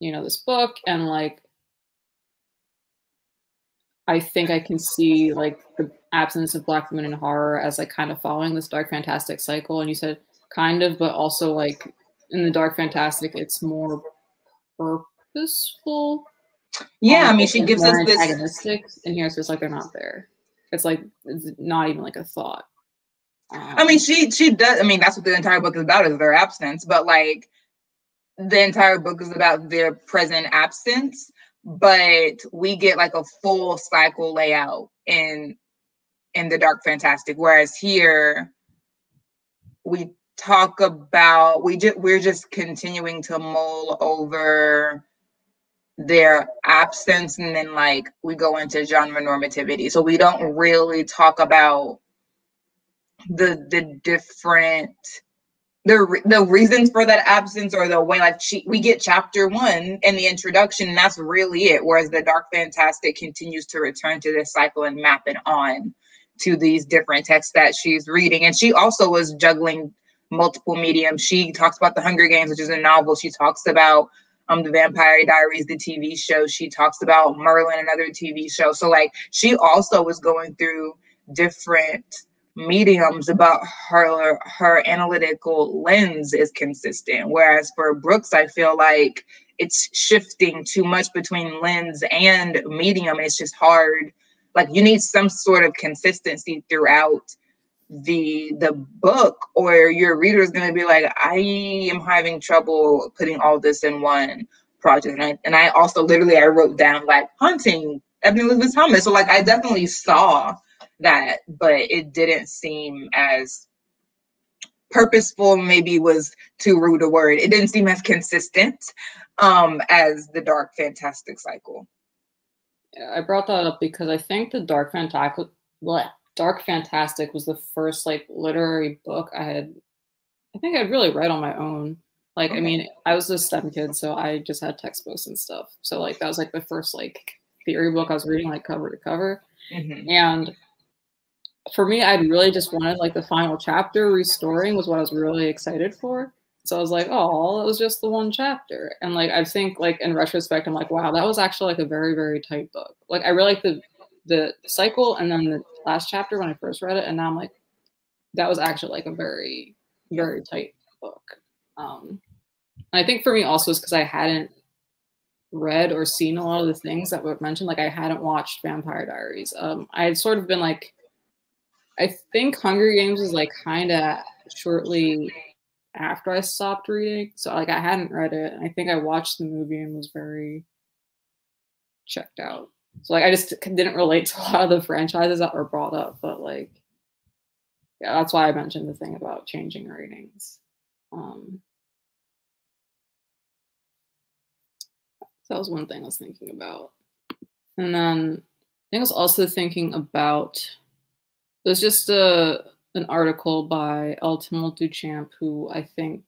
you know, this book, and like, I think I can see like the absence of black women in horror as like kind of following this dark fantastic cycle. And you said kind of, but also like in the dark fantastic, it's more purposeful. Yeah, um, I mean, she gives us this and here it's just like they're not there. It's like it's not even like a thought. I mean, she she does. I mean, that's what the entire book is about is their absence. But like, the entire book is about their present absence. But we get like a full cycle layout in in the Dark Fantastic, whereas here we talk about we just we're just continuing to mull over their absence and then like we go into genre normativity. So we don't really talk about the the different the the reasons for that absence or the way like she, we get chapter one in the introduction and that's really it whereas the dark fantastic continues to return to this cycle and map it on to these different texts that she's reading. And she also was juggling multiple mediums. She talks about the hunger games which is a novel. She talks about um the vampire diaries the tv show she talks about merlin another tv show. So like she also was going through different mediums about her her analytical lens is consistent. Whereas for brooks i feel like it's shifting too much between lens and medium. It's just hard. Like you need some sort of consistency throughout the the book or your reader is going to be like i am having trouble putting all this in one project. And I, and I also literally i wrote down like hunting ebony elizabeth thomas. So like i definitely saw that, but it didn't seem as purposeful maybe was too rude a word. It didn't seem as consistent um as the dark fantastic cycle. I brought that up because i think the dark fantastic dark fantastic was the first like literary book i had i think i'd really read on my own like okay. i mean i was a stem kid so i just had textbooks and stuff so like that was like the first like theory book i was reading like cover to cover mm-hmm. and for me, I'd really just wanted like the final chapter restoring was what I was really excited for. So I was like, oh, it was just the one chapter. And like I think like in retrospect, I'm like, wow, that was actually like a very, very tight book. Like I really like the the cycle and then the last chapter when I first read it, and now I'm like, that was actually like a very, very tight book. Um I think for me also is because I hadn't read or seen a lot of the things that were mentioned. Like I hadn't watched Vampire Diaries. Um, I had sort of been like I think Hunger Games is like kind of shortly after I stopped reading. So like I hadn't read it. I think I watched the movie and was very checked out. So like I just didn't relate to a lot of the franchises that were brought up, but like yeah, that's why I mentioned the thing about changing ratings. Um, that was one thing I was thinking about. And then I think I was also thinking about there's just a an article by L. Timmel Duchamp, who I think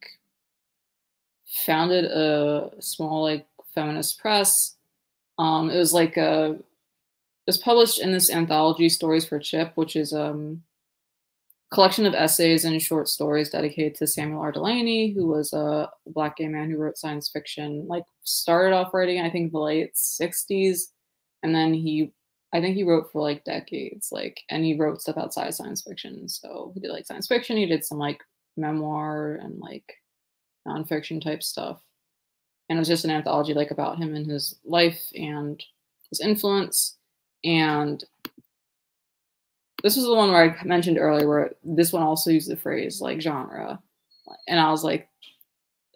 founded a small like feminist press. Um, it was like a it was published in this anthology, Stories for Chip, which is um, a collection of essays and short stories dedicated to Samuel R. Delany, who was a black gay man who wrote science fiction. Like started off writing, I think, the late '60s, and then he I think he wrote for like decades, like, and he wrote stuff outside of science fiction. So he did like science fiction. He did some like memoir and like nonfiction type stuff. And it was just an anthology like about him and his life and his influence. And this was the one where I mentioned earlier, where this one also used the phrase like genre. And I was like,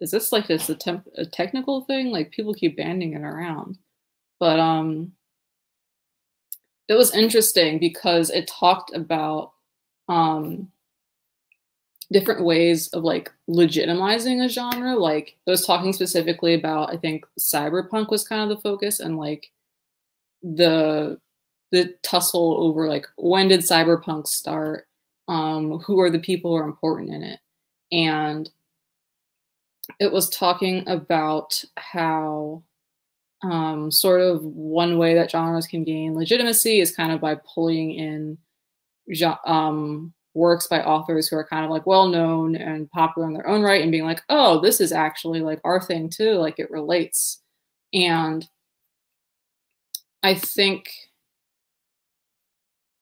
is this like just a, temp- a technical thing? Like people keep banding it around. But um it was interesting because it talked about um different ways of like legitimizing a genre. Like it was talking specifically about I think cyberpunk was kind of the focus and like the the tussle over like when did cyberpunk start? Um, who are the people who are important in it? And it was talking about how um, sort of one way that genres can gain legitimacy is kind of by pulling in um, works by authors who are kind of like well known and popular in their own right and being like, oh, this is actually like our thing too, like it relates. And I think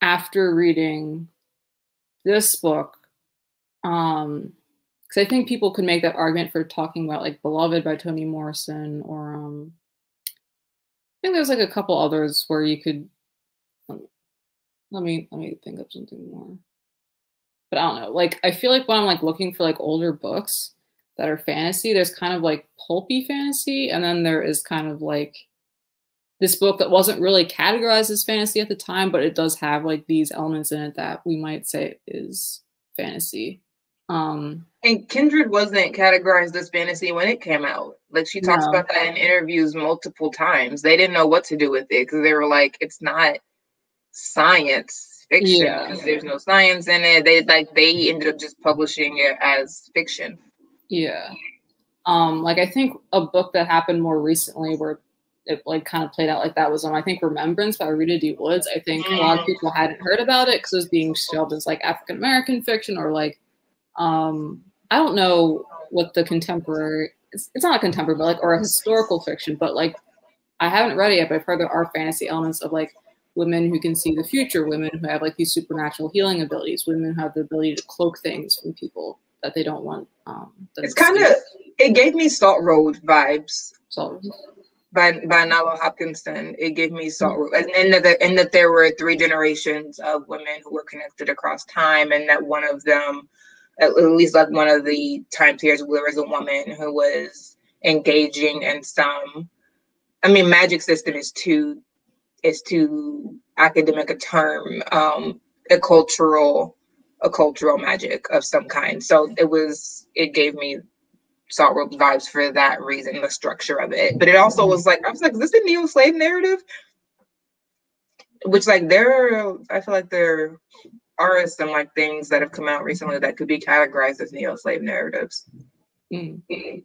after reading this book, um, because I think people could make that argument for talking about like Beloved by Toni Morrison or um, I think there's like a couple others where you could um, let me let me think of something more but I don't know. Like I feel like when I'm like looking for like older books that are fantasy, there's kind of like pulpy fantasy, and then there is kind of like this book that wasn't really categorized as fantasy at the time, but it does have like these elements in it that we might say is fantasy. Um and Kindred wasn't categorized as fantasy when it came out. Like she talks no. about that in interviews multiple times. They didn't know what to do with it because they were like, it's not science fiction yeah. there's no science in it. They like they ended up just publishing it as fiction. Yeah. Um, like I think a book that happened more recently where it like kind of played out like that was um I think Remembrance by Rita D. Woods. I think mm. a lot of mm. people hadn't heard about it because it was being shelved as like African American fiction or like um I don't know what the contemporary it's, it's not a contemporary but like or a historical fiction, but like I haven't read it yet, but I've heard there are fantasy elements of like women who can see the future, women who have like these supernatural healing abilities, women who have the ability to cloak things from people that they don't want. Um, it's kind of it gave me Salt Road vibes. Salt Road. By by Nalo Hopkinson, it gave me Salt Road, and, and that and that there were three generations of women who were connected across time, and that one of them, at least like one of the time periods, there was a woman who was engaging in some. I mean, magic system is too is too academic a term, um, a cultural, a cultural magic of some kind. So it was, it gave me Salt Road vibes for that reason, the structure of it. But it also was like, I was like, is this a neo slave narrative? Which like there, I feel like there are some like things that have come out recently that could be categorized as neo slave narratives. Mm-hmm.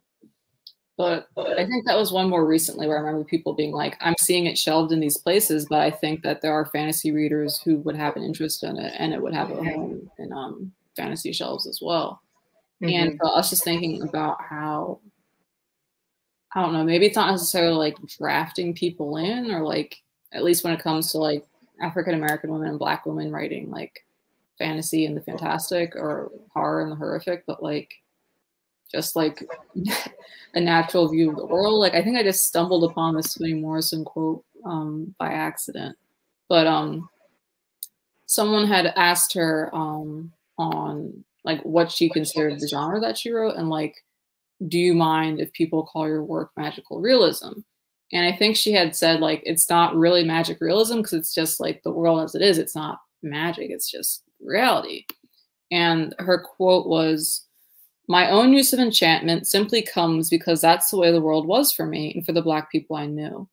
But I think that was one more recently where I remember people being like, I'm seeing it shelved in these places, but I think that there are fantasy readers who would have an interest in it and it would have a home in um, fantasy shelves as well. Mm-hmm. And uh, I was just thinking about how, I don't know, maybe it's not necessarily like drafting people in or like, at least when it comes to like African American women and Black women writing like fantasy and the fantastic or horror and the horrific, but like, just like a natural view of the world. Like I think I just stumbled upon this Toni Morrison quote um, by accident, but um, someone had asked her um, on like what she considered the genre that she wrote, and like, do you mind if people call your work magical realism? And I think she had said like it's not really magic realism because it's just like the world as it is. It's not magic. It's just reality. And her quote was my own use of enchantment simply comes because that's the way the world was for me and for the Black people I knew.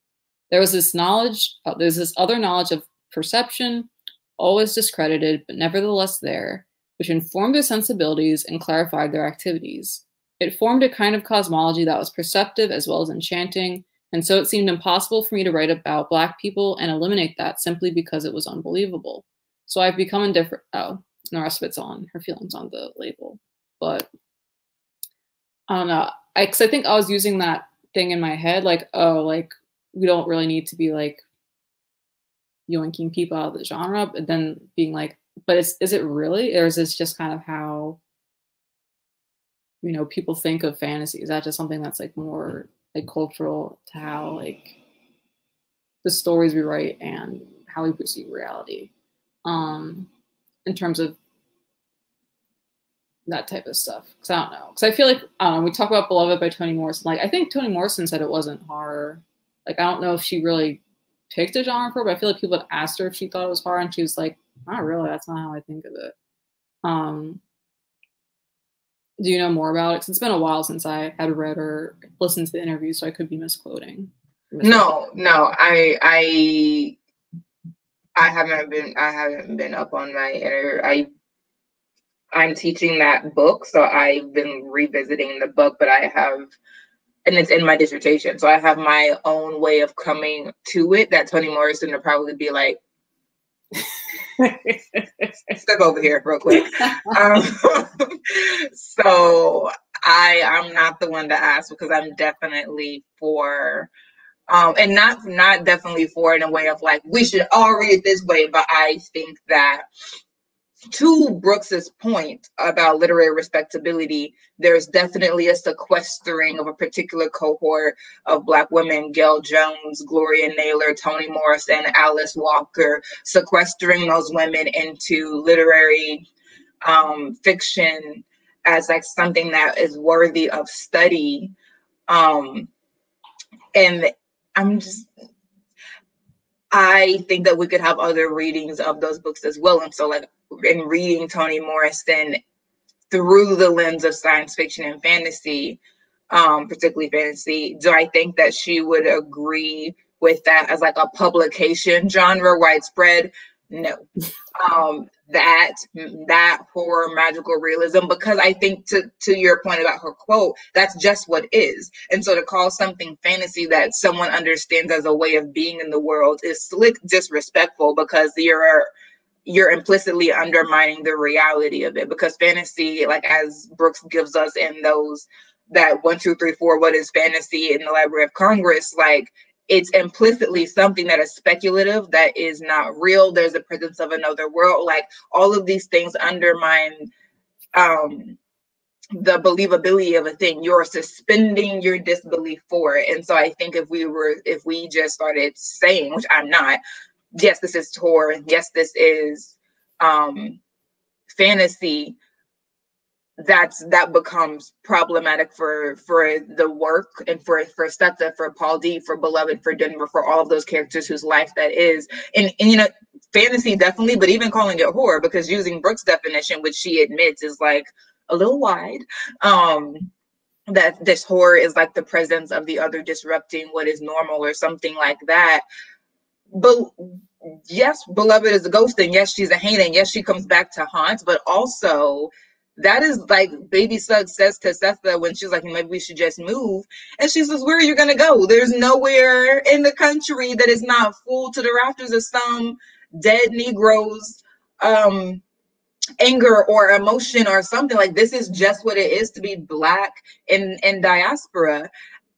There was this knowledge, uh, there's this other knowledge of perception, always discredited, but nevertheless there, which informed their sensibilities and clarified their activities. It formed a kind of cosmology that was perceptive as well as enchanting, and so it seemed impossible for me to write about Black people and eliminate that simply because it was unbelievable. So I've become indifferent. Oh, and the rest of it's on her feelings on the label. But I don't know. I, cause I think I was using that thing in my head, like, oh, like we don't really need to be like yoinking people out of the genre, but then being like, but is is it really, or is this just kind of how you know people think of fantasy? Is that just something that's like more like cultural to how like the stories we write and how we perceive reality? Um, in terms of that type of stuff. Because I don't know. Because I feel like. We talk about Beloved by Toni Morrison. Like I think Toni Morrison said it wasn't horror. Like I don't know if she really picked a genre for, it, but I feel like people had asked her if she thought it was horror, and she was like, "Not really. That's not how I think of it." Um, do you know more about it? Cause it's been a while since I had read or listened to the interview, so I could be misquoting. No, no, I, I, I haven't been, I haven't been up on my inner. I, I'm teaching that book, so I've been revisiting the book, but I have, and it's in my dissertation, so I have my own way of coming to it. That Toni Morrison would probably be like, Step over here real quick. Um, so I I'm not the one to ask because I'm definitely for um and not not definitely for in a way of like we should all read it this way, but I think that to Brooks's point about literary respectability, there's definitely a sequestering of a particular cohort of Black women, Gayl Jones, Gloria Naylor, Toni Morrison, Alice Walker, sequestering those women into literary um, fiction as like something that is worthy of study. Um, and I'm just I think that we could have other readings of those books as well. And so, like, in reading Toni Morrison through the lens of science fiction and fantasy, um, particularly fantasy, do I think that she would agree with that as like a publication genre widespread? No. Um, that that horror magical realism because I think to to your point about her quote, that's just what is. And so to call something fantasy that someone understands as a way of being in the world is slick disrespectful because you're you're implicitly undermining the reality of it because fantasy, like as Brooks gives us in those that one, two, three, four, what is fantasy in the Library of Congress, like it's implicitly something that is speculative, that is not real. There's a presence of another world. Like all of these things undermine um, the believability of a thing. You're suspending your disbelief for it. And so I think if we were, if we just started saying, which I'm not, yes, this is horror. Yes, this is um, fantasy that's that becomes problematic for for the work and for for Sethe, for Paul D, for Beloved, for Denver, for all of those characters whose life that is. And, and you know, fantasy definitely, but even calling it horror, because using Brooks' definition, which she admits is like a little wide, um, that this horror is like the presence of the other disrupting what is normal or something like that. But yes, Beloved is a ghost, and yes, she's a Haine, and yes, she comes back to haunt, but also that is like baby Suggs says to Sethe when she's like, maybe we should just move. And she says, Where are you gonna go? There's nowhere in the country that is not full to the rafters of some dead Negroes um anger or emotion or something. Like this is just what it is to be black in, in diaspora.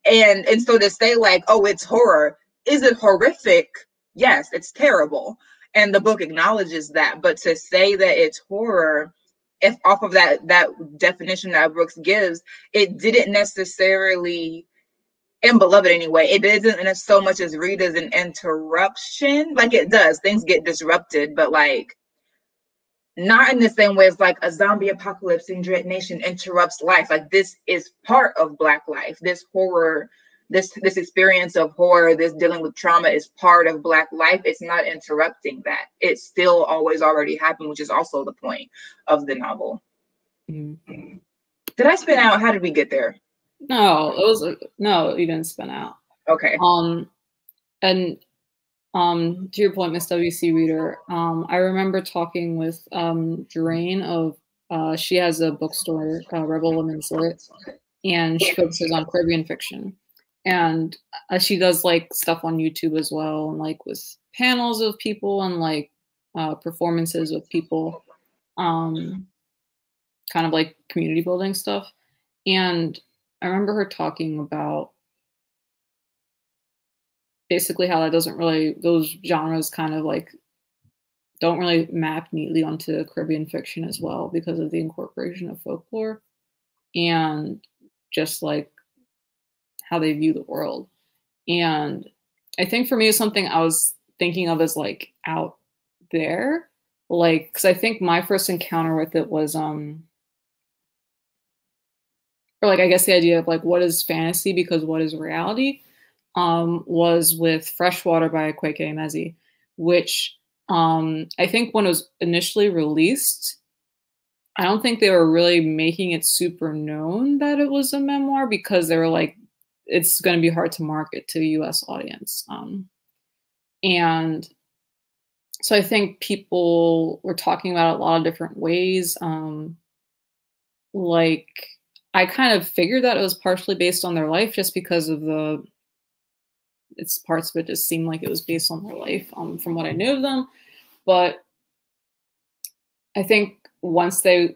And and so to say, like, oh, it's horror, is it horrific? Yes, it's terrible. And the book acknowledges that. But to say that it's horror if off of that that definition that Brooks gives, it didn't necessarily in beloved anyway it isn't so much as read as an interruption like it does things get disrupted but like not in the same way as like a zombie apocalypse in dread nation interrupts life like this is part of black life this horror this this experience of horror this dealing with trauma is part of black life. It's not interrupting that. It still always already happened which is also the point of the novel. Mm-hmm. did i spin out? How did we get there? No it was no you didn't spin out. Okay. Um and um to your point miss wc reader um i remember talking with um Drain of uh she has a bookstore uh, rebel women's lit and she focuses on caribbean fiction and uh, she does like stuff on YouTube as well, and like with panels of people and like uh, performances with people, um, kind of like community building stuff. And I remember her talking about basically how that doesn't really those genres kind of like don't really map neatly onto Caribbean fiction as well because of the incorporation of folklore and just like how they view the world. And I think for me, something I was thinking of as like out there, like, because I think my first encounter with it was um or like I guess the idea of like what is fantasy because what is reality, um, was with Freshwater by Akwaeke Emezi, which um, I think when it was initially released, I don't think they were really making it super known that it was a memoir because they were like, it's going to be hard to market to the US audience. Um, and so I think people were talking about a lot of different ways. Um, like, I kind of figured that it was partially based on their life just because of the it's parts of it just seemed like it was based on their life um, from what I knew of them. But I think once they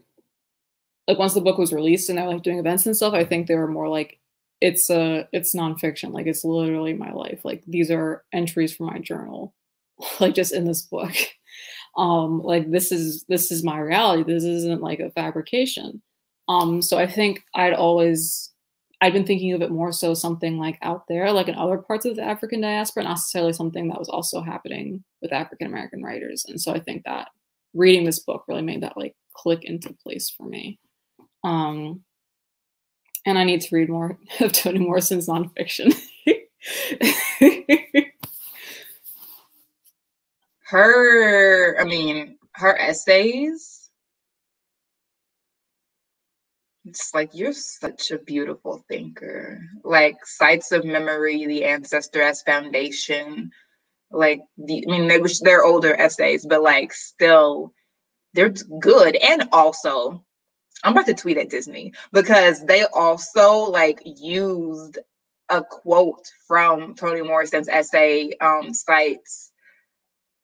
like once the book was released and they're like doing events and stuff, I think they were more like it's a it's nonfiction, like it's literally my life. Like these are entries from my journal, like just in this book. Um, like this is this is my reality. This isn't like a fabrication. Um, so I think I'd always I'd been thinking of it more so something like out there, like in other parts of the African diaspora, not necessarily something that was also happening with African American writers. And so I think that reading this book really made that like click into place for me. Um, and I need to read more of Toni Morrison's nonfiction. her, I mean, her essays it's like you're such a beautiful thinker. Like sites of memory, the ancestor as foundation. Like the, I mean, they wish they're older essays, but like still, they're good. And also, I'm about to tweet at Disney because they also like used a quote from Toni Morrison's essay um, sites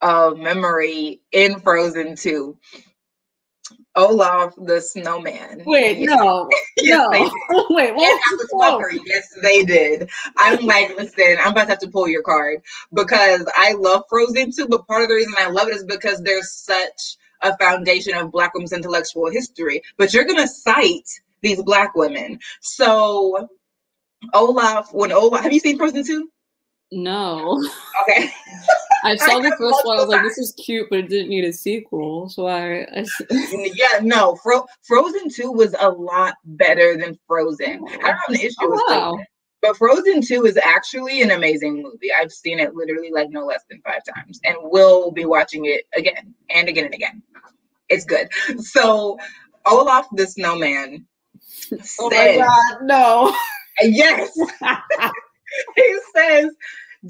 of memory in Frozen 2 Olaf the snowman. Wait, no, yes, no. Wait, what? The yes, they did. I'm like, listen, I'm about to have to pull your card because I love Frozen too. But part of the reason I love it is because there's such a foundation of Black women's intellectual history. But you're gonna cite these Black women. So Olaf, when Olaf, have you seen Frozen two? No. Okay. I saw the first one. I was like, "This is cute," but it didn't need a sequel. So I, I yeah, no. Fro- Frozen Two was a lot better than Frozen. I don't have an issue oh, with wow. Frozen, but Frozen Two is actually an amazing movie. I've seen it literally like no less than five times, and will be watching it again and again and again. It's good. So Olaf the Snowman. Oh my god, no. Yes. he says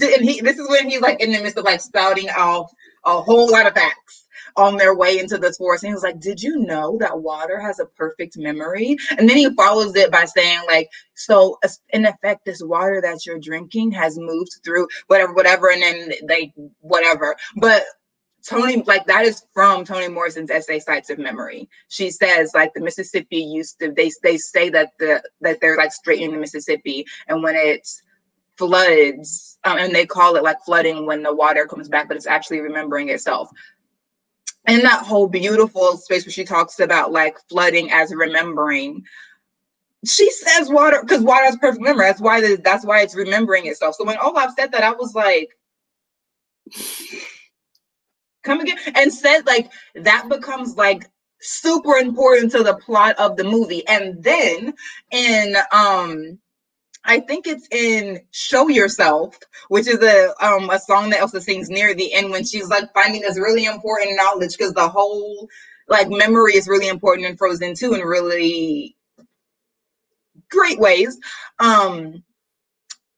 and he this is when he's like in the midst of like spouting off a whole lot of facts on their way into this forest. And he was like, Did you know that water has a perfect memory? And then he follows it by saying, like, so in effect, this water that you're drinking has moved through whatever, whatever, and then they whatever. But Tony, like that is from Toni Morrison's essay Sites of Memory. She says like the Mississippi used to they they say that the that they're like straight in the Mississippi and when it's floods, um, and they call it like flooding when the water comes back, but it's actually remembering itself. In that whole beautiful space where she talks about like flooding as remembering, she says water because water is perfect memory. That's why the, that's why it's remembering itself. So when Olaf said that, I was like, come again, and said like that becomes like super important to the plot of the movie. And then in um I think it's in "Show Yourself," which is a um a song that Elsa sings near the end when she's like finding this really important knowledge because the whole like memory is really important in Frozen too in really great ways. Um,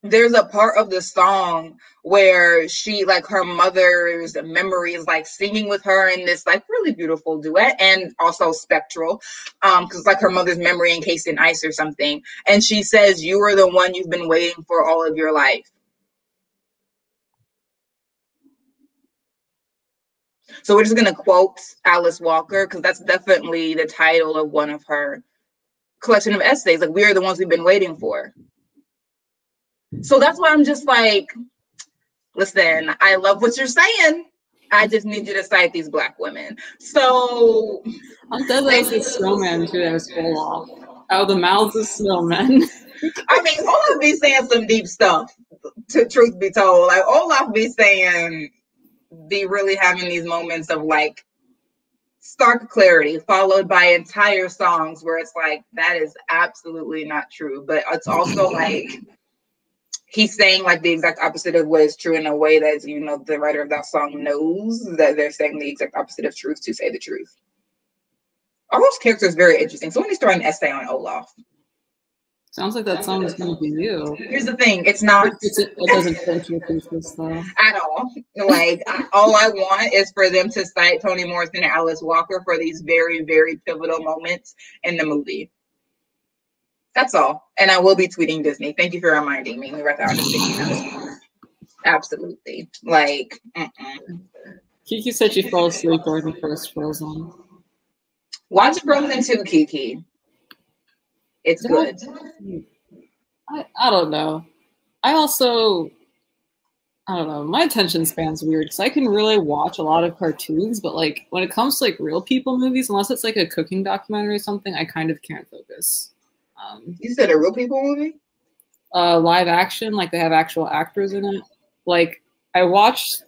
there's a part of the song where she like her mother's memory is like singing with her in this like really beautiful duet and also spectral um because it's like her mother's memory encased in ice or something. And she says you are the one you've been waiting for all of your life. So we're just going to quote alice walker because that's definitely the title of one of her collection of essays. Like we are the ones we've been waiting for so that's why I'm just like, listen, I love what you're saying. I just need you to cite these black women. So I'm dead like the snowman too that was full off. Oh, the mouths of snowmen. I mean, Olaf be saying some deep stuff, to truth be told. Like Olaf be saying, be really having these moments of like stark clarity followed by entire songs where it's like that is absolutely not true but it's also like he's saying like the exact opposite of what is true in a way that you know the writer of that song knows that they're saying the exact opposite of truth to say the truth Olaf's character is very interesting someone needs to write an essay on olaf Sounds like that song is going to be you. Here's the thing: it's not. It's, it doesn't fit your thesis though. At all. Like all I want is for them to cite Toni Morrison and Alice Walker for these very, very pivotal moments in the movie. That's all. And I will be tweeting Disney. Thank you for reminding me. We were out of Absolutely. Like. Mm-mm. Kiki said she fell asleep during the first Frozen. Watch Frozen 2, Kiki. It's good. I, I don't know. I also I don't know. My attention span's weird because I can really watch a lot of cartoons, but like when it comes to like real people movies, unless it's like a cooking documentary or something, I kind of can't focus. Um, you said a real people movie? Uh, live action, like they have actual actors in it. Like I watched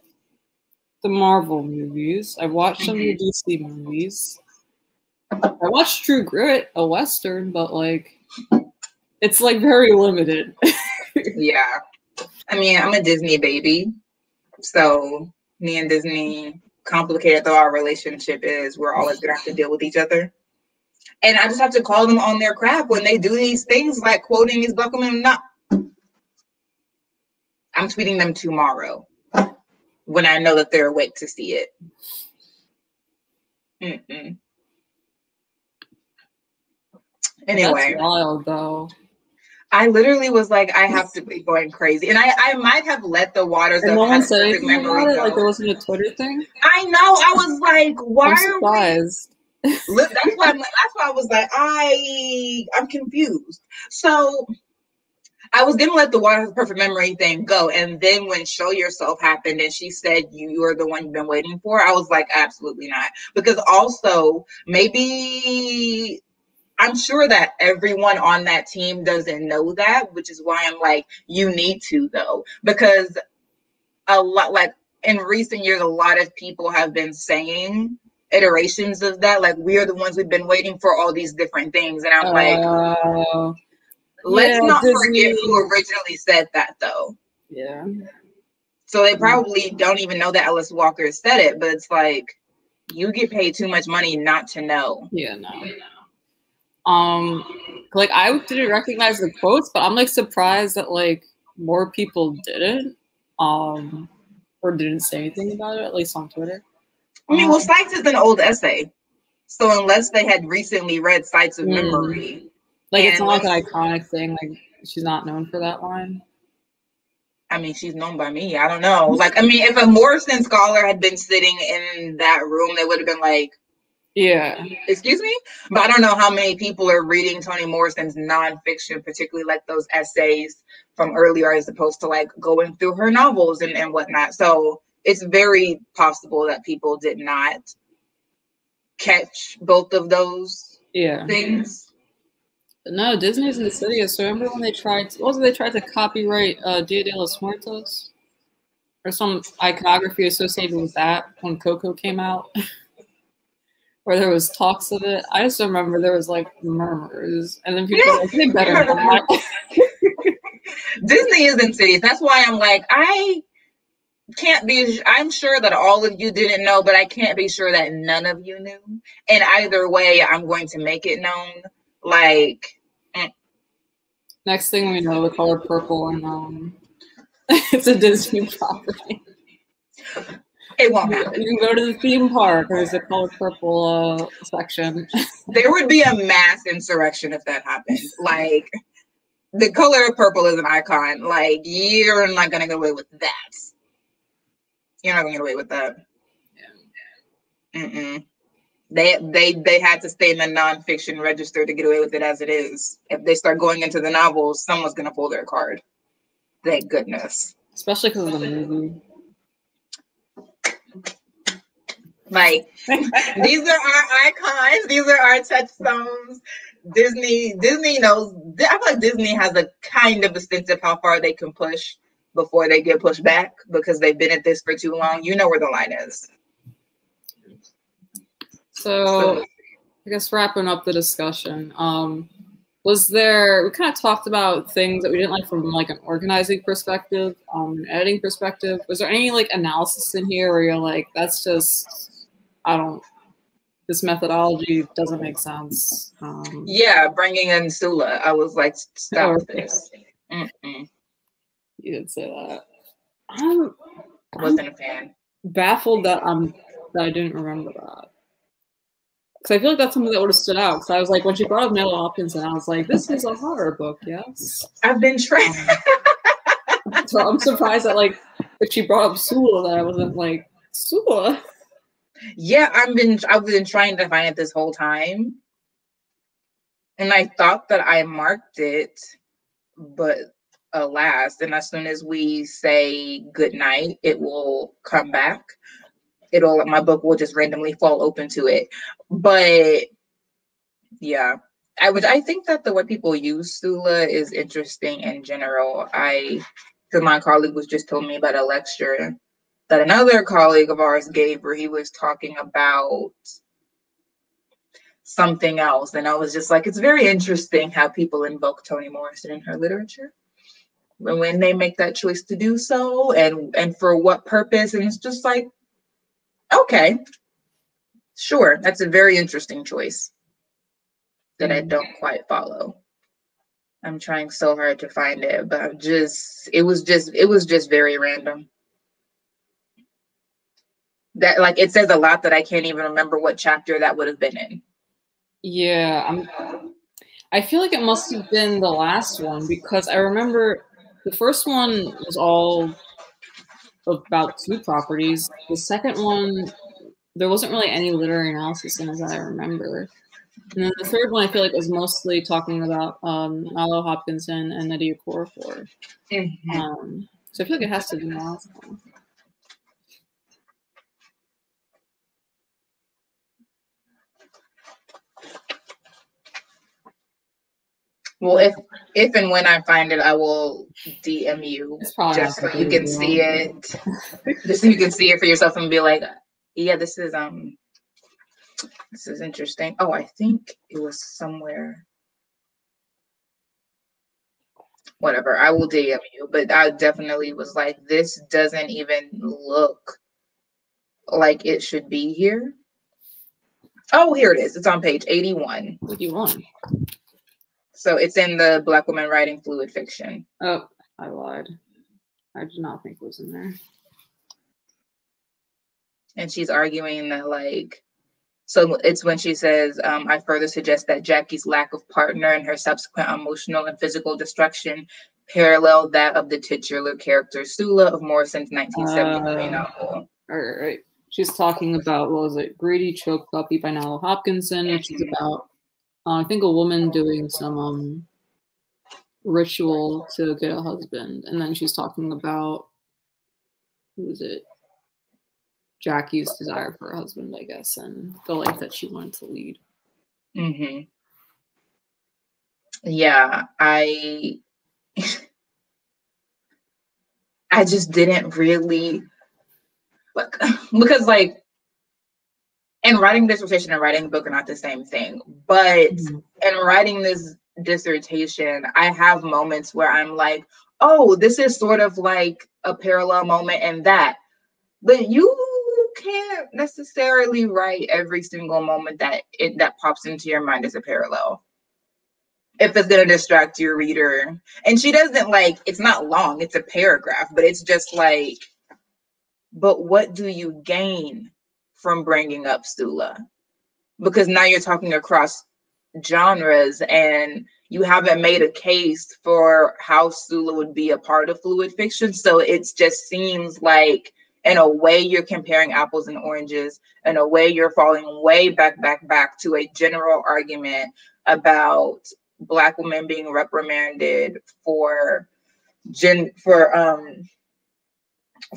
the Marvel movies. I've watched some of the DC movies. I watched True Grit, a western, but like it's like very limited. yeah. I mean, I'm a Disney baby. So me and Disney, complicated though our relationship is, we're always gonna have to deal with each other. And I just have to call them on their crap when they do these things like quoting these Buckle not. I'm tweeting them tomorrow when I know that they're awake to see it. Mm-mm. Anyway, That's wild though. I literally was like, I have to be going crazy, and I, I might have let the waters and of no one said it. Go. Like there wasn't a Twitter thing. I know. I was like, why? I'm surprised. We... that's why. I'm, that's why I was like, I I'm confused. So I was gonna let the water of perfect memory thing go, and then when show yourself happened, and she said you are the one you've been waiting for, I was like, absolutely not, because also maybe I'm sure that everyone on that team doesn't know that, which is why I'm like, you need to though, because a lot like in recent years, a lot of people have been saying iterations of that. Like we are the ones we've been waiting for all these different things, and I'm uh, like, let's yeah, not forget who originally said that though. Yeah. So they probably don't even know that Alice Walker said it, but it's like you get paid too much money not to know. Yeah, no. Um, like I didn't recognize the quotes, but I'm like surprised that like more people didn't, um, or didn't say anything about it, at least on Twitter. I mean, well, um, Sites is an old essay, so unless they had recently read Sites of mm, Memory, like it's not like an iconic thing. Like she's not known for that line. I mean, she's known by me. I don't know. Like, I mean, if a Morrison scholar had been sitting in that room, they would have been like, yeah. Excuse me? But I don't know how many people are reading Toni Morrison's nonfiction, particularly like those essays from earlier, as opposed to like going through her novels and, and whatnot. So it's very possible that people did not catch both of those yeah things. No, Disney's in the city. So remember when they tried to, wasn't they tried to copyright uh Dia de los Muertos? Or some iconography associated with that when Coco came out. where there was talks of it. I just remember there was like murmurs, and then people were like, "They better not." Disney is in cities. That's why I'm like, I can't be. I'm sure that all of you didn't know, but I can't be sure that none of you knew. And either way, I'm going to make it known. Like, mm. next thing we know, the color purple, and um, it's a Disney property. It won't happen. You can go to the theme park. There's a color purple uh, section. there would be a mass insurrection if that happened. Like the color of purple is an icon. Like you're not gonna get away with that. You're not gonna get away with that. Yeah. Mm-mm. They they they had to stay in the nonfiction register to get away with it as it is. If they start going into the novels, someone's gonna pull their card. Thank goodness. Especially because of the movie. Like these are our icons. These are our touchstones. Disney, Disney knows. I feel like Disney has a kind of a sense of how far they can push before they get pushed back because they've been at this for too long. You know where the line is. So, I guess wrapping up the discussion. Um, was there? We kind of talked about things that we didn't like from like an organizing perspective, um, an editing perspective. Was there any like analysis in here where you're like, that's just, I don't, this methodology doesn't make sense. Um, yeah, bringing in Sula, I was like, stop oh, this. Mm-mm. You didn't say that. I'm, wasn't a fan. Baffled that I'm that I didn't remember that. Because I feel like that's something that would have stood out. Because I was like, when she brought up Nella and I was like, this is a horror book, yes. I've been trying. Um, so I'm surprised that like if she brought up Sula, that I wasn't like Sula. Yeah, I've been I've been trying to find it this whole time. And I thought that I marked it, but alas, and as soon as we say good night, it will come back. It'll my book will just randomly fall open to it. But yeah, I would I think that the way people use Sula is interesting in general. I because my colleague was just told me about a lecture that another colleague of ours gave where he was talking about something else. And I was just like, it's very interesting how people invoke Toni Morrison in her literature. And when they make that choice to do so and and for what purpose. And it's just like, okay, sure, that's a very interesting choice that I don't mm-hmm. quite follow. I'm trying so hard to find it, but I'm just it was just it was just very random that like it says a lot that I can't even remember what chapter that would have been in. Yeah, I'm I feel like it must have been the last one because I remember the first one was all about two properties. The second one there wasn't really any literary analysis in as I remember. And then the third one I feel like was mostly talking about um Nalo Hopkinson and Nnedi Okorafor. Mm-hmm. Um, so I feel like it has to be the last one. Well, if if and when I find it, I will DM you just so you can see it, just so you can see it for yourself and be like, yeah, this is um, this is interesting. Oh, I think it was somewhere. Whatever, I will DM you, but I definitely was like, this doesn't even look like it should be here. Oh, here it is. It's on page 81. 81. So it's in the Black Woman Writing Fluid Fiction. Oh, I lied. I did not think it was in there. And she's arguing that, like, so it's when she says, um, I further suggest that Jackie's lack of partner and her subsequent emotional and physical destruction parallel that of the titular character Sula of Morrison's 1973 uh, novel. All right. She's talking about, what was it, Greedy Choke Puppy by Nalo Hopkinson, which is about uh, I think a woman doing some um, ritual to get a husband, and then she's talking about who is it? Jackie's desire for a husband, I guess, and the life that she wanted to lead. Hmm. Yeah, I. I just didn't really, because like and writing dissertation and writing a book are not the same thing. But mm-hmm. in writing this dissertation, I have moments where I'm like, oh, this is sort of like a parallel moment in that. But you can't necessarily write every single moment that it that pops into your mind as a parallel. If it's gonna distract your reader. And she doesn't like it's not long, it's a paragraph, but it's just like, but what do you gain from bringing up Sula because now you're talking across genres and you haven't made a case for how Sula would be a part of fluid fiction. So it just seems like, in a way, you're comparing apples and oranges. In a way, you're falling way back, back, back to a general argument about Black women being reprimanded for gen for um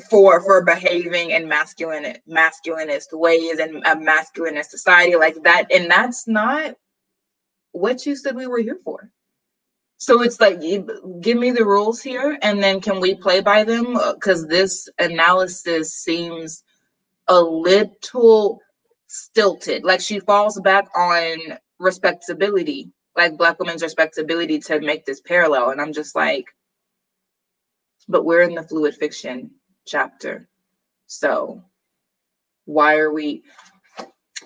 for for behaving in masculine masculinist ways and a masculinist society like that and that's not what you said we were here for so it's like give me the rules here and then can we play by them uh, because this analysis seems a little stilted. Like she falls back on respectability, like black women's respectability to make this parallel. And I'm just like, but we're in the fluid fiction chapter. So why are we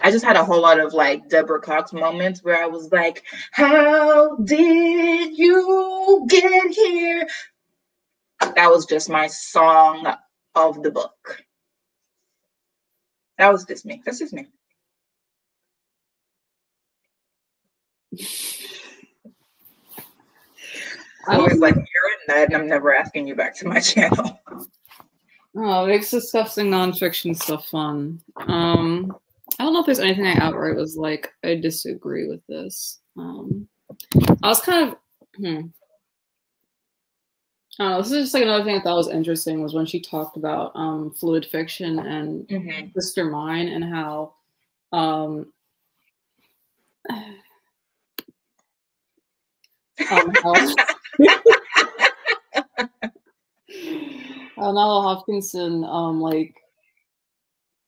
I just had a whole lot of like Deborah Cox moments where I was like, How did you get here? That was just my song of the book. That was just me. That's just me. I was like, you're a nut, and I'm never asking you back to my channel. Oh, it makes discussing nonfiction stuff fun. Um, I don't know if there's anything I outright was like, I disagree with this. Um, I was kind of, hmm. I don't know, this is just like another thing I thought was interesting was when she talked about um, fluid fiction and mm-hmm. Sister Mine and how um, um, how, Nalo Hopkinson um like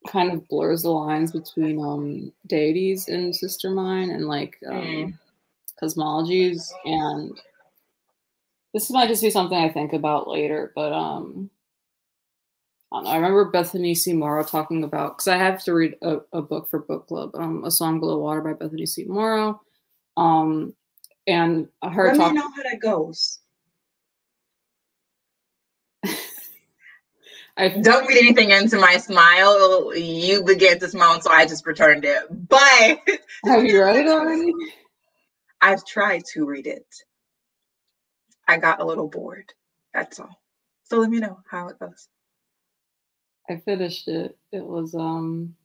kind of blurs the lines between um deities in Sister Mine and like um mm. cosmologies and this might just be something I think about later, but um I, know, I remember Bethany C. Morrow talking about because I have to read a, a, book for book club, um, a song below water by Bethany C. Morrow, um, and her. Let talk- me know how that goes. I don't read anything into my smile. You began to smile, so I just returned it. But have you read it already? I've tried to read it. I got a little bored. That's all. So let me know how it goes. I finished it. It was um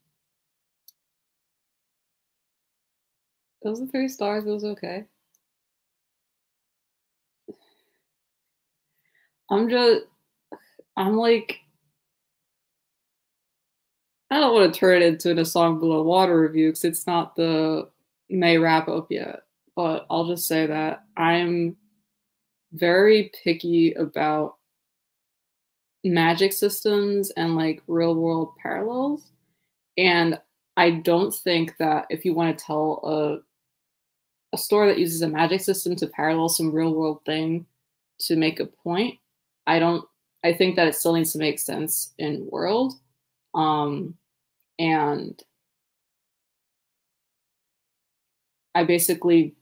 it was three stars, it was okay. I'm just I'm like I don't want to turn it into a song below water review because it's not the May wrap up yet. But I'll just say that I'm very picky about magic systems and like real world parallels. And I don't think that if you want to tell a a story that uses a magic system to parallel some real world thing to make a point, I don't I think that it still needs to make sense in world. Um and I basically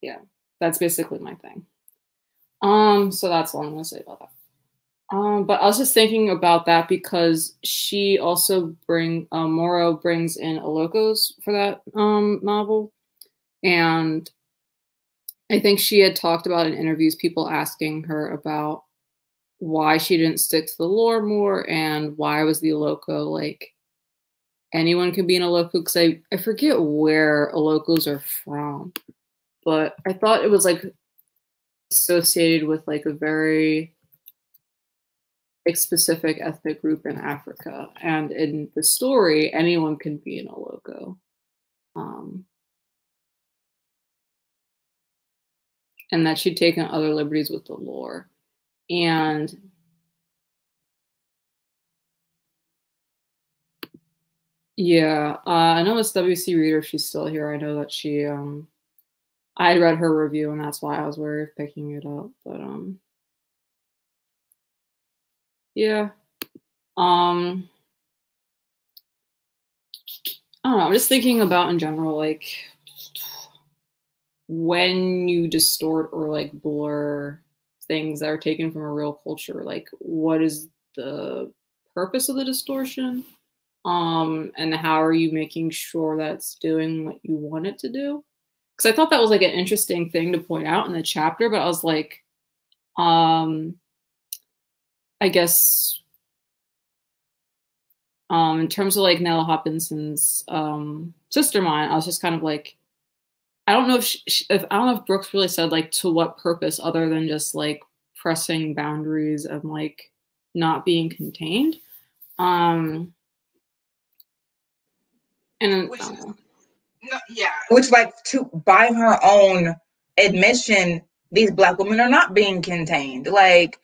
yeah, that's basically my thing. Um, so that's all I'm gonna say about that. Um, but I was just thinking about that because she also bring uh, Morrow brings in Elokos for that um, novel, and I think she had talked about in interviews people asking her about why she didn't stick to the lore more and why was the Eloko like anyone can be an Eloko because I, I forget where Elokos are from, but I thought it was like associated with like a very like specific ethnic group in Africa. And in the story, anyone can be an Eloko. Um, and that she'd taken other liberties with the lore. And yeah, uh, I know it's WC Reader. She's still here. I know that she um I read her review and that's why I was worried of picking it up. But um yeah. Um I don't know, I'm just thinking about in general, like when you distort or like blur things that are taken from a real culture, like what is the purpose of the distortion? Um, and how are you making sure that's doing what you want it to do? because I thought that was like an interesting thing to point out in the chapter, but I was like, um, I guess um, in terms of like Nalo Hopkinson's um, sister mine, I was just kind of like, I don't know if, she, if I don't know if Brooks really said like to what purpose other than just like pressing boundaries and like not being contained. Um, and Which, no, yeah. Which, like, to by her own admission, these black women are not being contained. Like,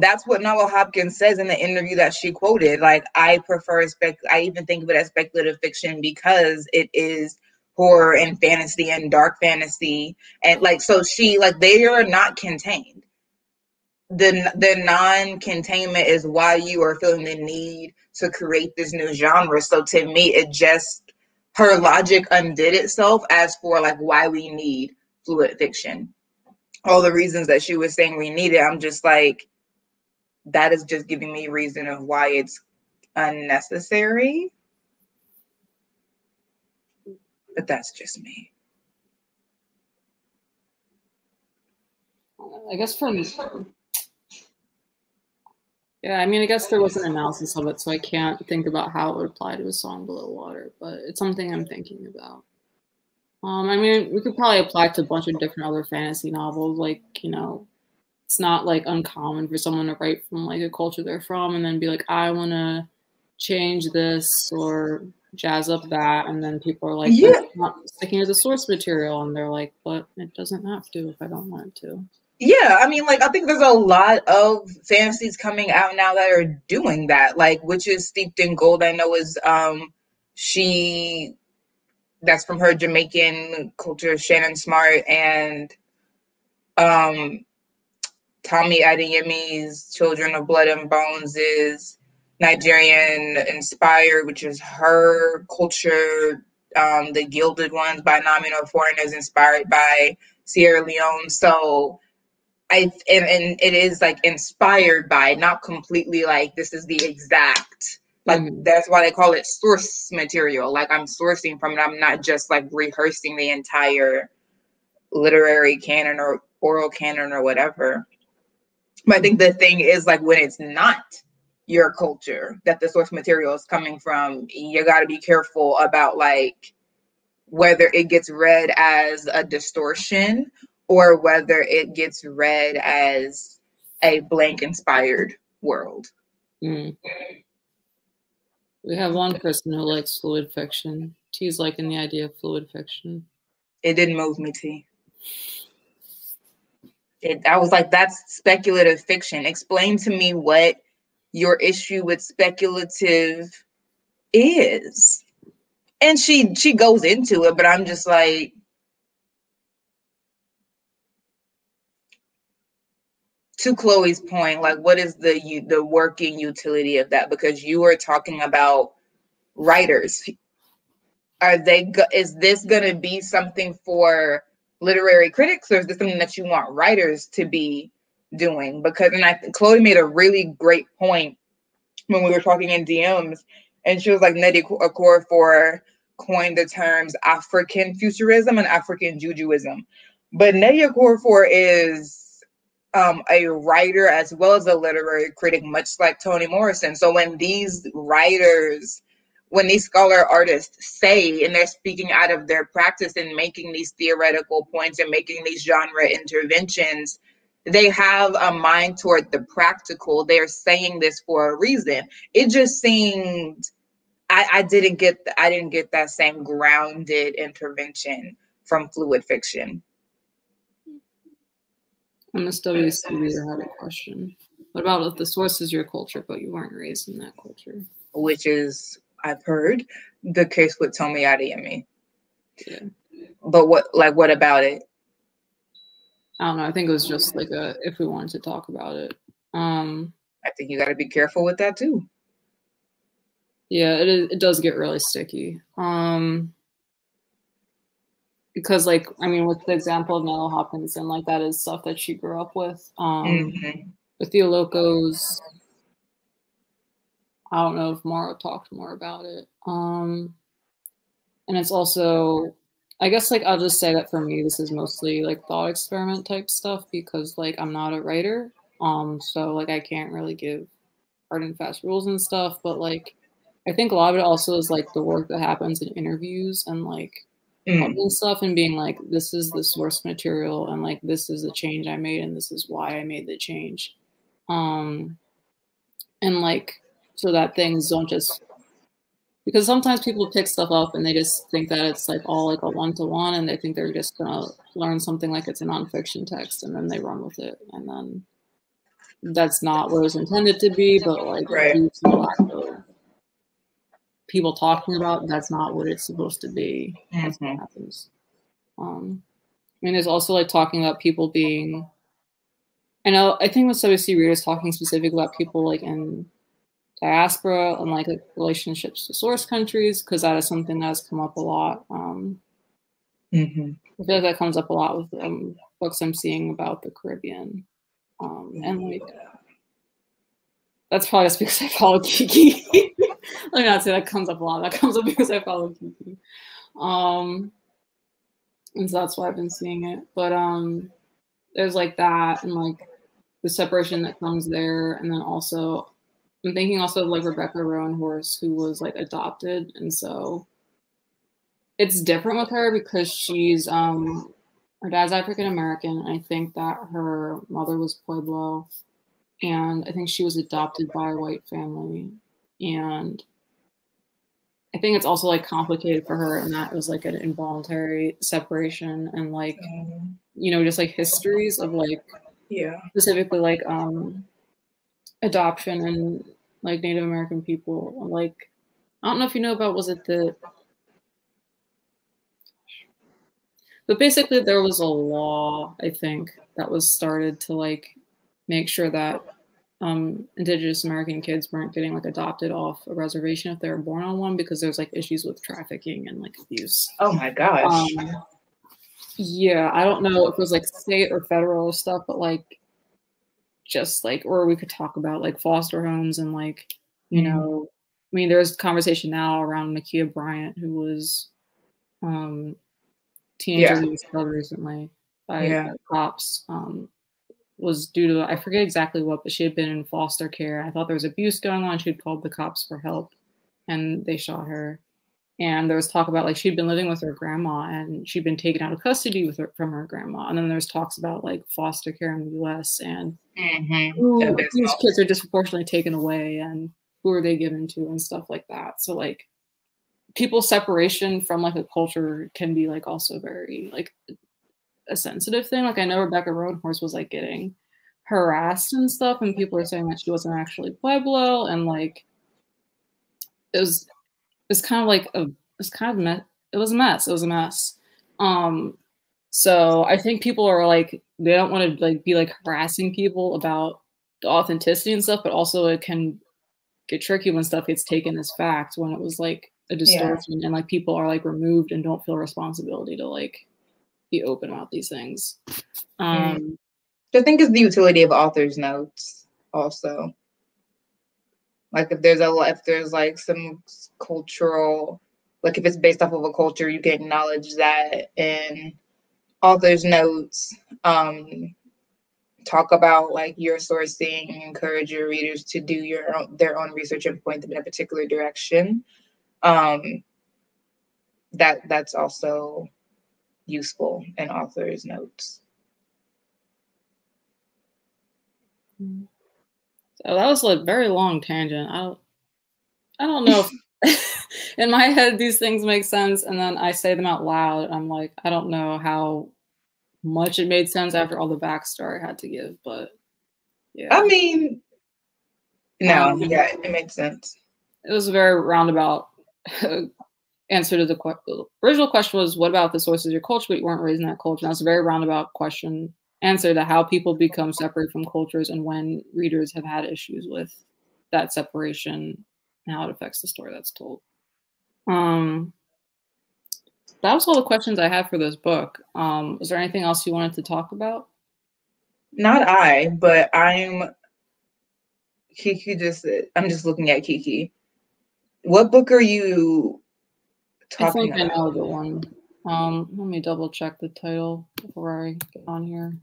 that's what Nalo Hopkinson says in the interview that she quoted. Like, I prefer spec. I even think of it as speculative fiction because it is horror and fantasy and dark fantasy, and like so she like they are not contained. The the non containment is why you are feeling the need to create this new genre. So to me, it just her logic undid itself as for like why we need fluid fiction all the reasons that she was saying we need it, I'm just like, that is just giving me reason of why it's unnecessary. But that's just me. I guess for me, yeah, I mean, I guess there was an analysis of it, so I can't think about how it would apply to a song below water, but it's something I'm thinking about. Um, I mean, we could probably apply it to a bunch of different other fantasy novels. Like, you know, it's not like uncommon for someone to write from like a culture they're from and then be like, I want to change this or jazz up that, and then people are like, yeah. not sticking to the source material, and they're like, but it doesn't have to if I don't want to. Yeah, I mean, like I think there's a lot of fantasies coming out now that are doing that. Like, which is steeped in gold. I know is um she that's from her Jamaican culture, Ciannon Smart, and um, Tomi Adeyemi's Children of Blood and Bones is Nigerian inspired, which is her culture. Um, the Gilded Ones by Namina Forna's inspired by Sierra Leone. So I and, and it is like inspired by, not completely like this is the exact like mm-hmm. that's why they call it source material. Like I'm sourcing from it. I'm not just like rehearsing the entire literary canon or oral canon or whatever. But I think the thing is like when it's not your culture that the source material is coming from, you got to be careful about like whether it gets read as a distortion or whether it gets read as a blank inspired world. Mm. We have one person who likes fluid fiction. T's liking the idea of fluid fiction. It didn't move me, T. It, I was like, that's speculative fiction. Explain to me what your issue with speculative is. And she she goes into it, but I'm just like, to Chloe's point, like what is the the working utility of that? Because you were talking about writers. Are they? Is this going to be something for literary critics, or is this something that you want writers to be doing? Because and I Chloe made a really great point when we were talking in DMs, and she was like, Nnedi Okorafor coined the terms African futurism and African Jujuism, but Nnedi Okorafor is um, a writer as well as a literary critic, much like Toni Morrison. So when these writers, when these scholar artists say, and they're speaking out of their practice and making these theoretical points and making these genre interventions, they have a mind toward the practical. They're saying this for a reason. It just seemed I, I didn't get I didn't get that same grounded intervention from fluid fiction. MSWC had a question. What about if the source is your culture, but you weren't raised in that culture? Which is, I've heard, the case with Tomi Adeyemi. Yeah. But what, like, what about it? I don't know. I think it was just like a if we wanted to talk about it. Um I think you got to be careful with that too. Yeah, it is, it does get really sticky. Um because like I mean with the example of Nalo Hopkinson like that is stuff that she grew up with. Um mm-hmm. with the Locos, I don't know if Morrow talked more about it. Um and it's also I guess like I'll just say that for me this is mostly like thought experiment type stuff because like I'm not a writer. Um so like I can't really give hard and fast rules and stuff, but like I think a lot of it also is like the work that happens in interviews and like mm. and stuff and being like, this is the source material and like this is the change I made and this is why I made the change. Um and like so that things don't just because sometimes people pick stuff up and they just think that it's like all like a one to one and they think they're just gonna learn something like it's a nonfiction text and then they run with it and then that's not what it was intended to be, but like right. due to of people talking about, that's not what it's supposed to be. That's mm-hmm. what happens. Um, I mean, there's also like talking about people being. I know. I think with WC Reader is talking specifically about people like in diaspora and like, relationships to source countries because that is something that has come up a lot. Um, mm-hmm. I feel like that comes up a lot with um, books I'm seeing about the Caribbean. Um, and like, that's probably just because I follow Kiki. Let me not say that comes up a lot. That comes up because I follow Kiki. Um, and so that's why I've been seeing it. But um, there's like that and like the separation that comes there, and then also I'm thinking also of like Rebecca Roanhorse, who was like adopted, and so it's different with her because she's um her dad's African American. I think that her mother was Pueblo, and I think she was adopted by a white family. And I think it's also like complicated for her, and that was like an involuntary separation, and like you know, just like histories of like yeah, specifically like um adoption and like Native American people. Like I don't know if you know about was it the but basically there was a law i think that was started to like make sure that um, indigenous american kids weren't getting like adopted off a reservation if they were born on one because there's like issues with trafficking and like abuse oh my gosh um, yeah i don't know if it was like state or federal stuff but like just like or we could talk about like foster homes and like you mm-hmm. know i mean there's conversation now around Ma'Khia Bryant who was um teenager yeah. was killed recently by yeah. cops um, was due to I forget exactly what, but she had been in foster care. I thought there was abuse going on. She'd called the cops for help, and they shot her. And there was talk about like she'd been living with her grandma, and she'd been taken out of custody with her, from her grandma. And then there's talks about like foster care in the U.S. and mm-hmm. these kids are disproportionately taken away, and who are they given to, and stuff like that. So like people's separation from like a culture can be like also very like a sensitive thing. Like I know Rebecca Roanhorse was like getting harassed and stuff, and people are saying that she wasn't actually Pueblo, and like it was it was kind of like a it's kind of me- it was a mess. It was a mess. Um, so I think people are like they don't want to like be like harassing people about the authenticity and stuff, but also it can get tricky when stuff gets taken as fact when it was like a distortion yeah. and like people are like removed and don't feel responsibility to like be open about these things. Um mm. I think is the utility of author's notes also. Like if there's a if there's like some cultural like if it's based off of a culture, you can acknowledge that in author's notes. Um talk about like your sourcing, encourage your readers to do your own, their own research and point them in a particular direction um, that that's also useful in author's notes. So that was a very long tangent. I I don't know if in my head these things make sense and then I say them out loud. I'm like, I don't know how much it made sense after all the backstory I had to give, but yeah. I mean, no, um, yeah, it makes sense. It was a very roundabout answer to the qu- original question was, what about the sources of your culture, but you weren't raised in that culture? And that's a very roundabout question answer to how people become separate from cultures and when readers have had issues with that separation and how it affects the story that's told. Um, that was all the questions I had for this book. Um, is there anything else you wanted to talk about? Not I, but I'm Kiki just I'm just looking at Kiki. What book are you talking I think about? I know the one. Um, let me double check the title before I get on here.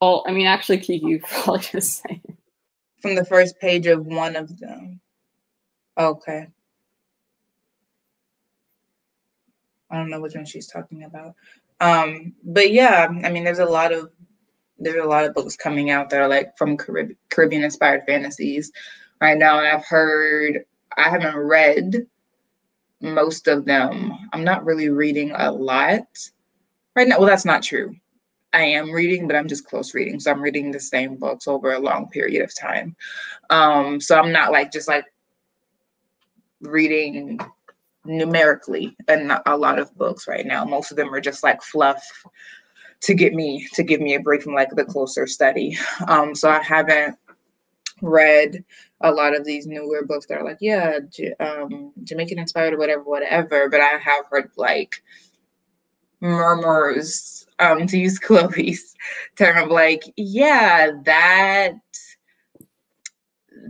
Well, I mean, actually, Kiki, you probably just saying. From the first page of one of them. Okay. I don't know which one she's talking about. Um, but yeah, I mean, there's a lot of there's a lot of books coming out that are like from Carib- Caribbean inspired fantasies right now. And I've heard, I haven't read most of them. I'm not really reading a lot right now. Well, that's not true. I am reading, but I'm just close reading. So I'm reading the same books over a long period of time. Um, so I'm not like just like reading numerically and a lot of books right now. Most of them are just like fluff to get me to give me a break from like the closer study. Um, so I haven't read a lot of these newer books that are like, yeah, um, Jamaican inspired or whatever, whatever. But I have heard like murmurs, um, to use Chloe's term of like, yeah, that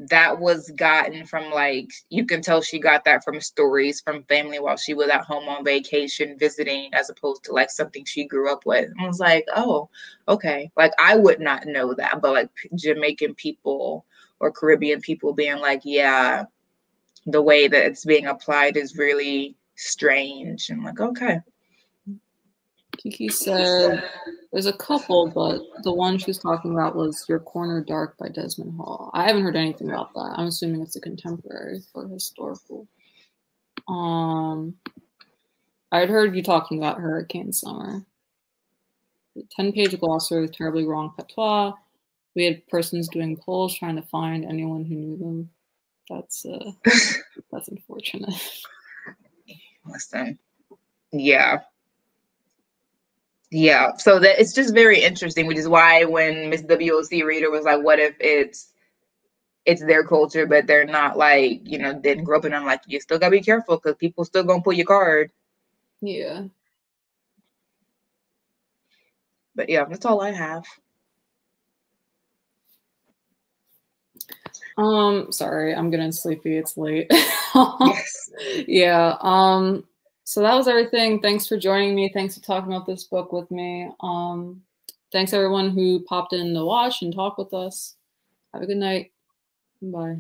that was gotten from like you can tell she got that from stories from family while she was at home on vacation visiting as opposed to like something she grew up with. I was like oh okay. Like i would not know that but like jamaican people or caribbean people being like yeah the way that it's being applied is really strange. I'm like okay Kiki said there's a couple, but the one she was talking about was Your Corner Dark by Desmond Hall. I haven't heard anything about that. I'm assuming it's a contemporary or historical. Um, I'd heard you talking about Hurricane Summer. 10 page glossary with terribly wrong patois. We had persons doing polls trying to find anyone who knew them. That's uh, that's unfortunate. Listen, yeah, yeah, so that it's just very interesting, which is why when Miss WOC reader was like, "What if it's it's their culture, but they're not like you know didn't grow up in?" I'm like, you still gotta be careful because people still gonna pull your card. Yeah. But yeah, that's all I have. Um, sorry, I'm getting sleepy. It's late. yes. Yeah. Um, so that was everything. Thanks for joining me. Thanks for talking about this book with me. Um, thanks everyone who popped in to watch and talk with us. Have a good night. Bye.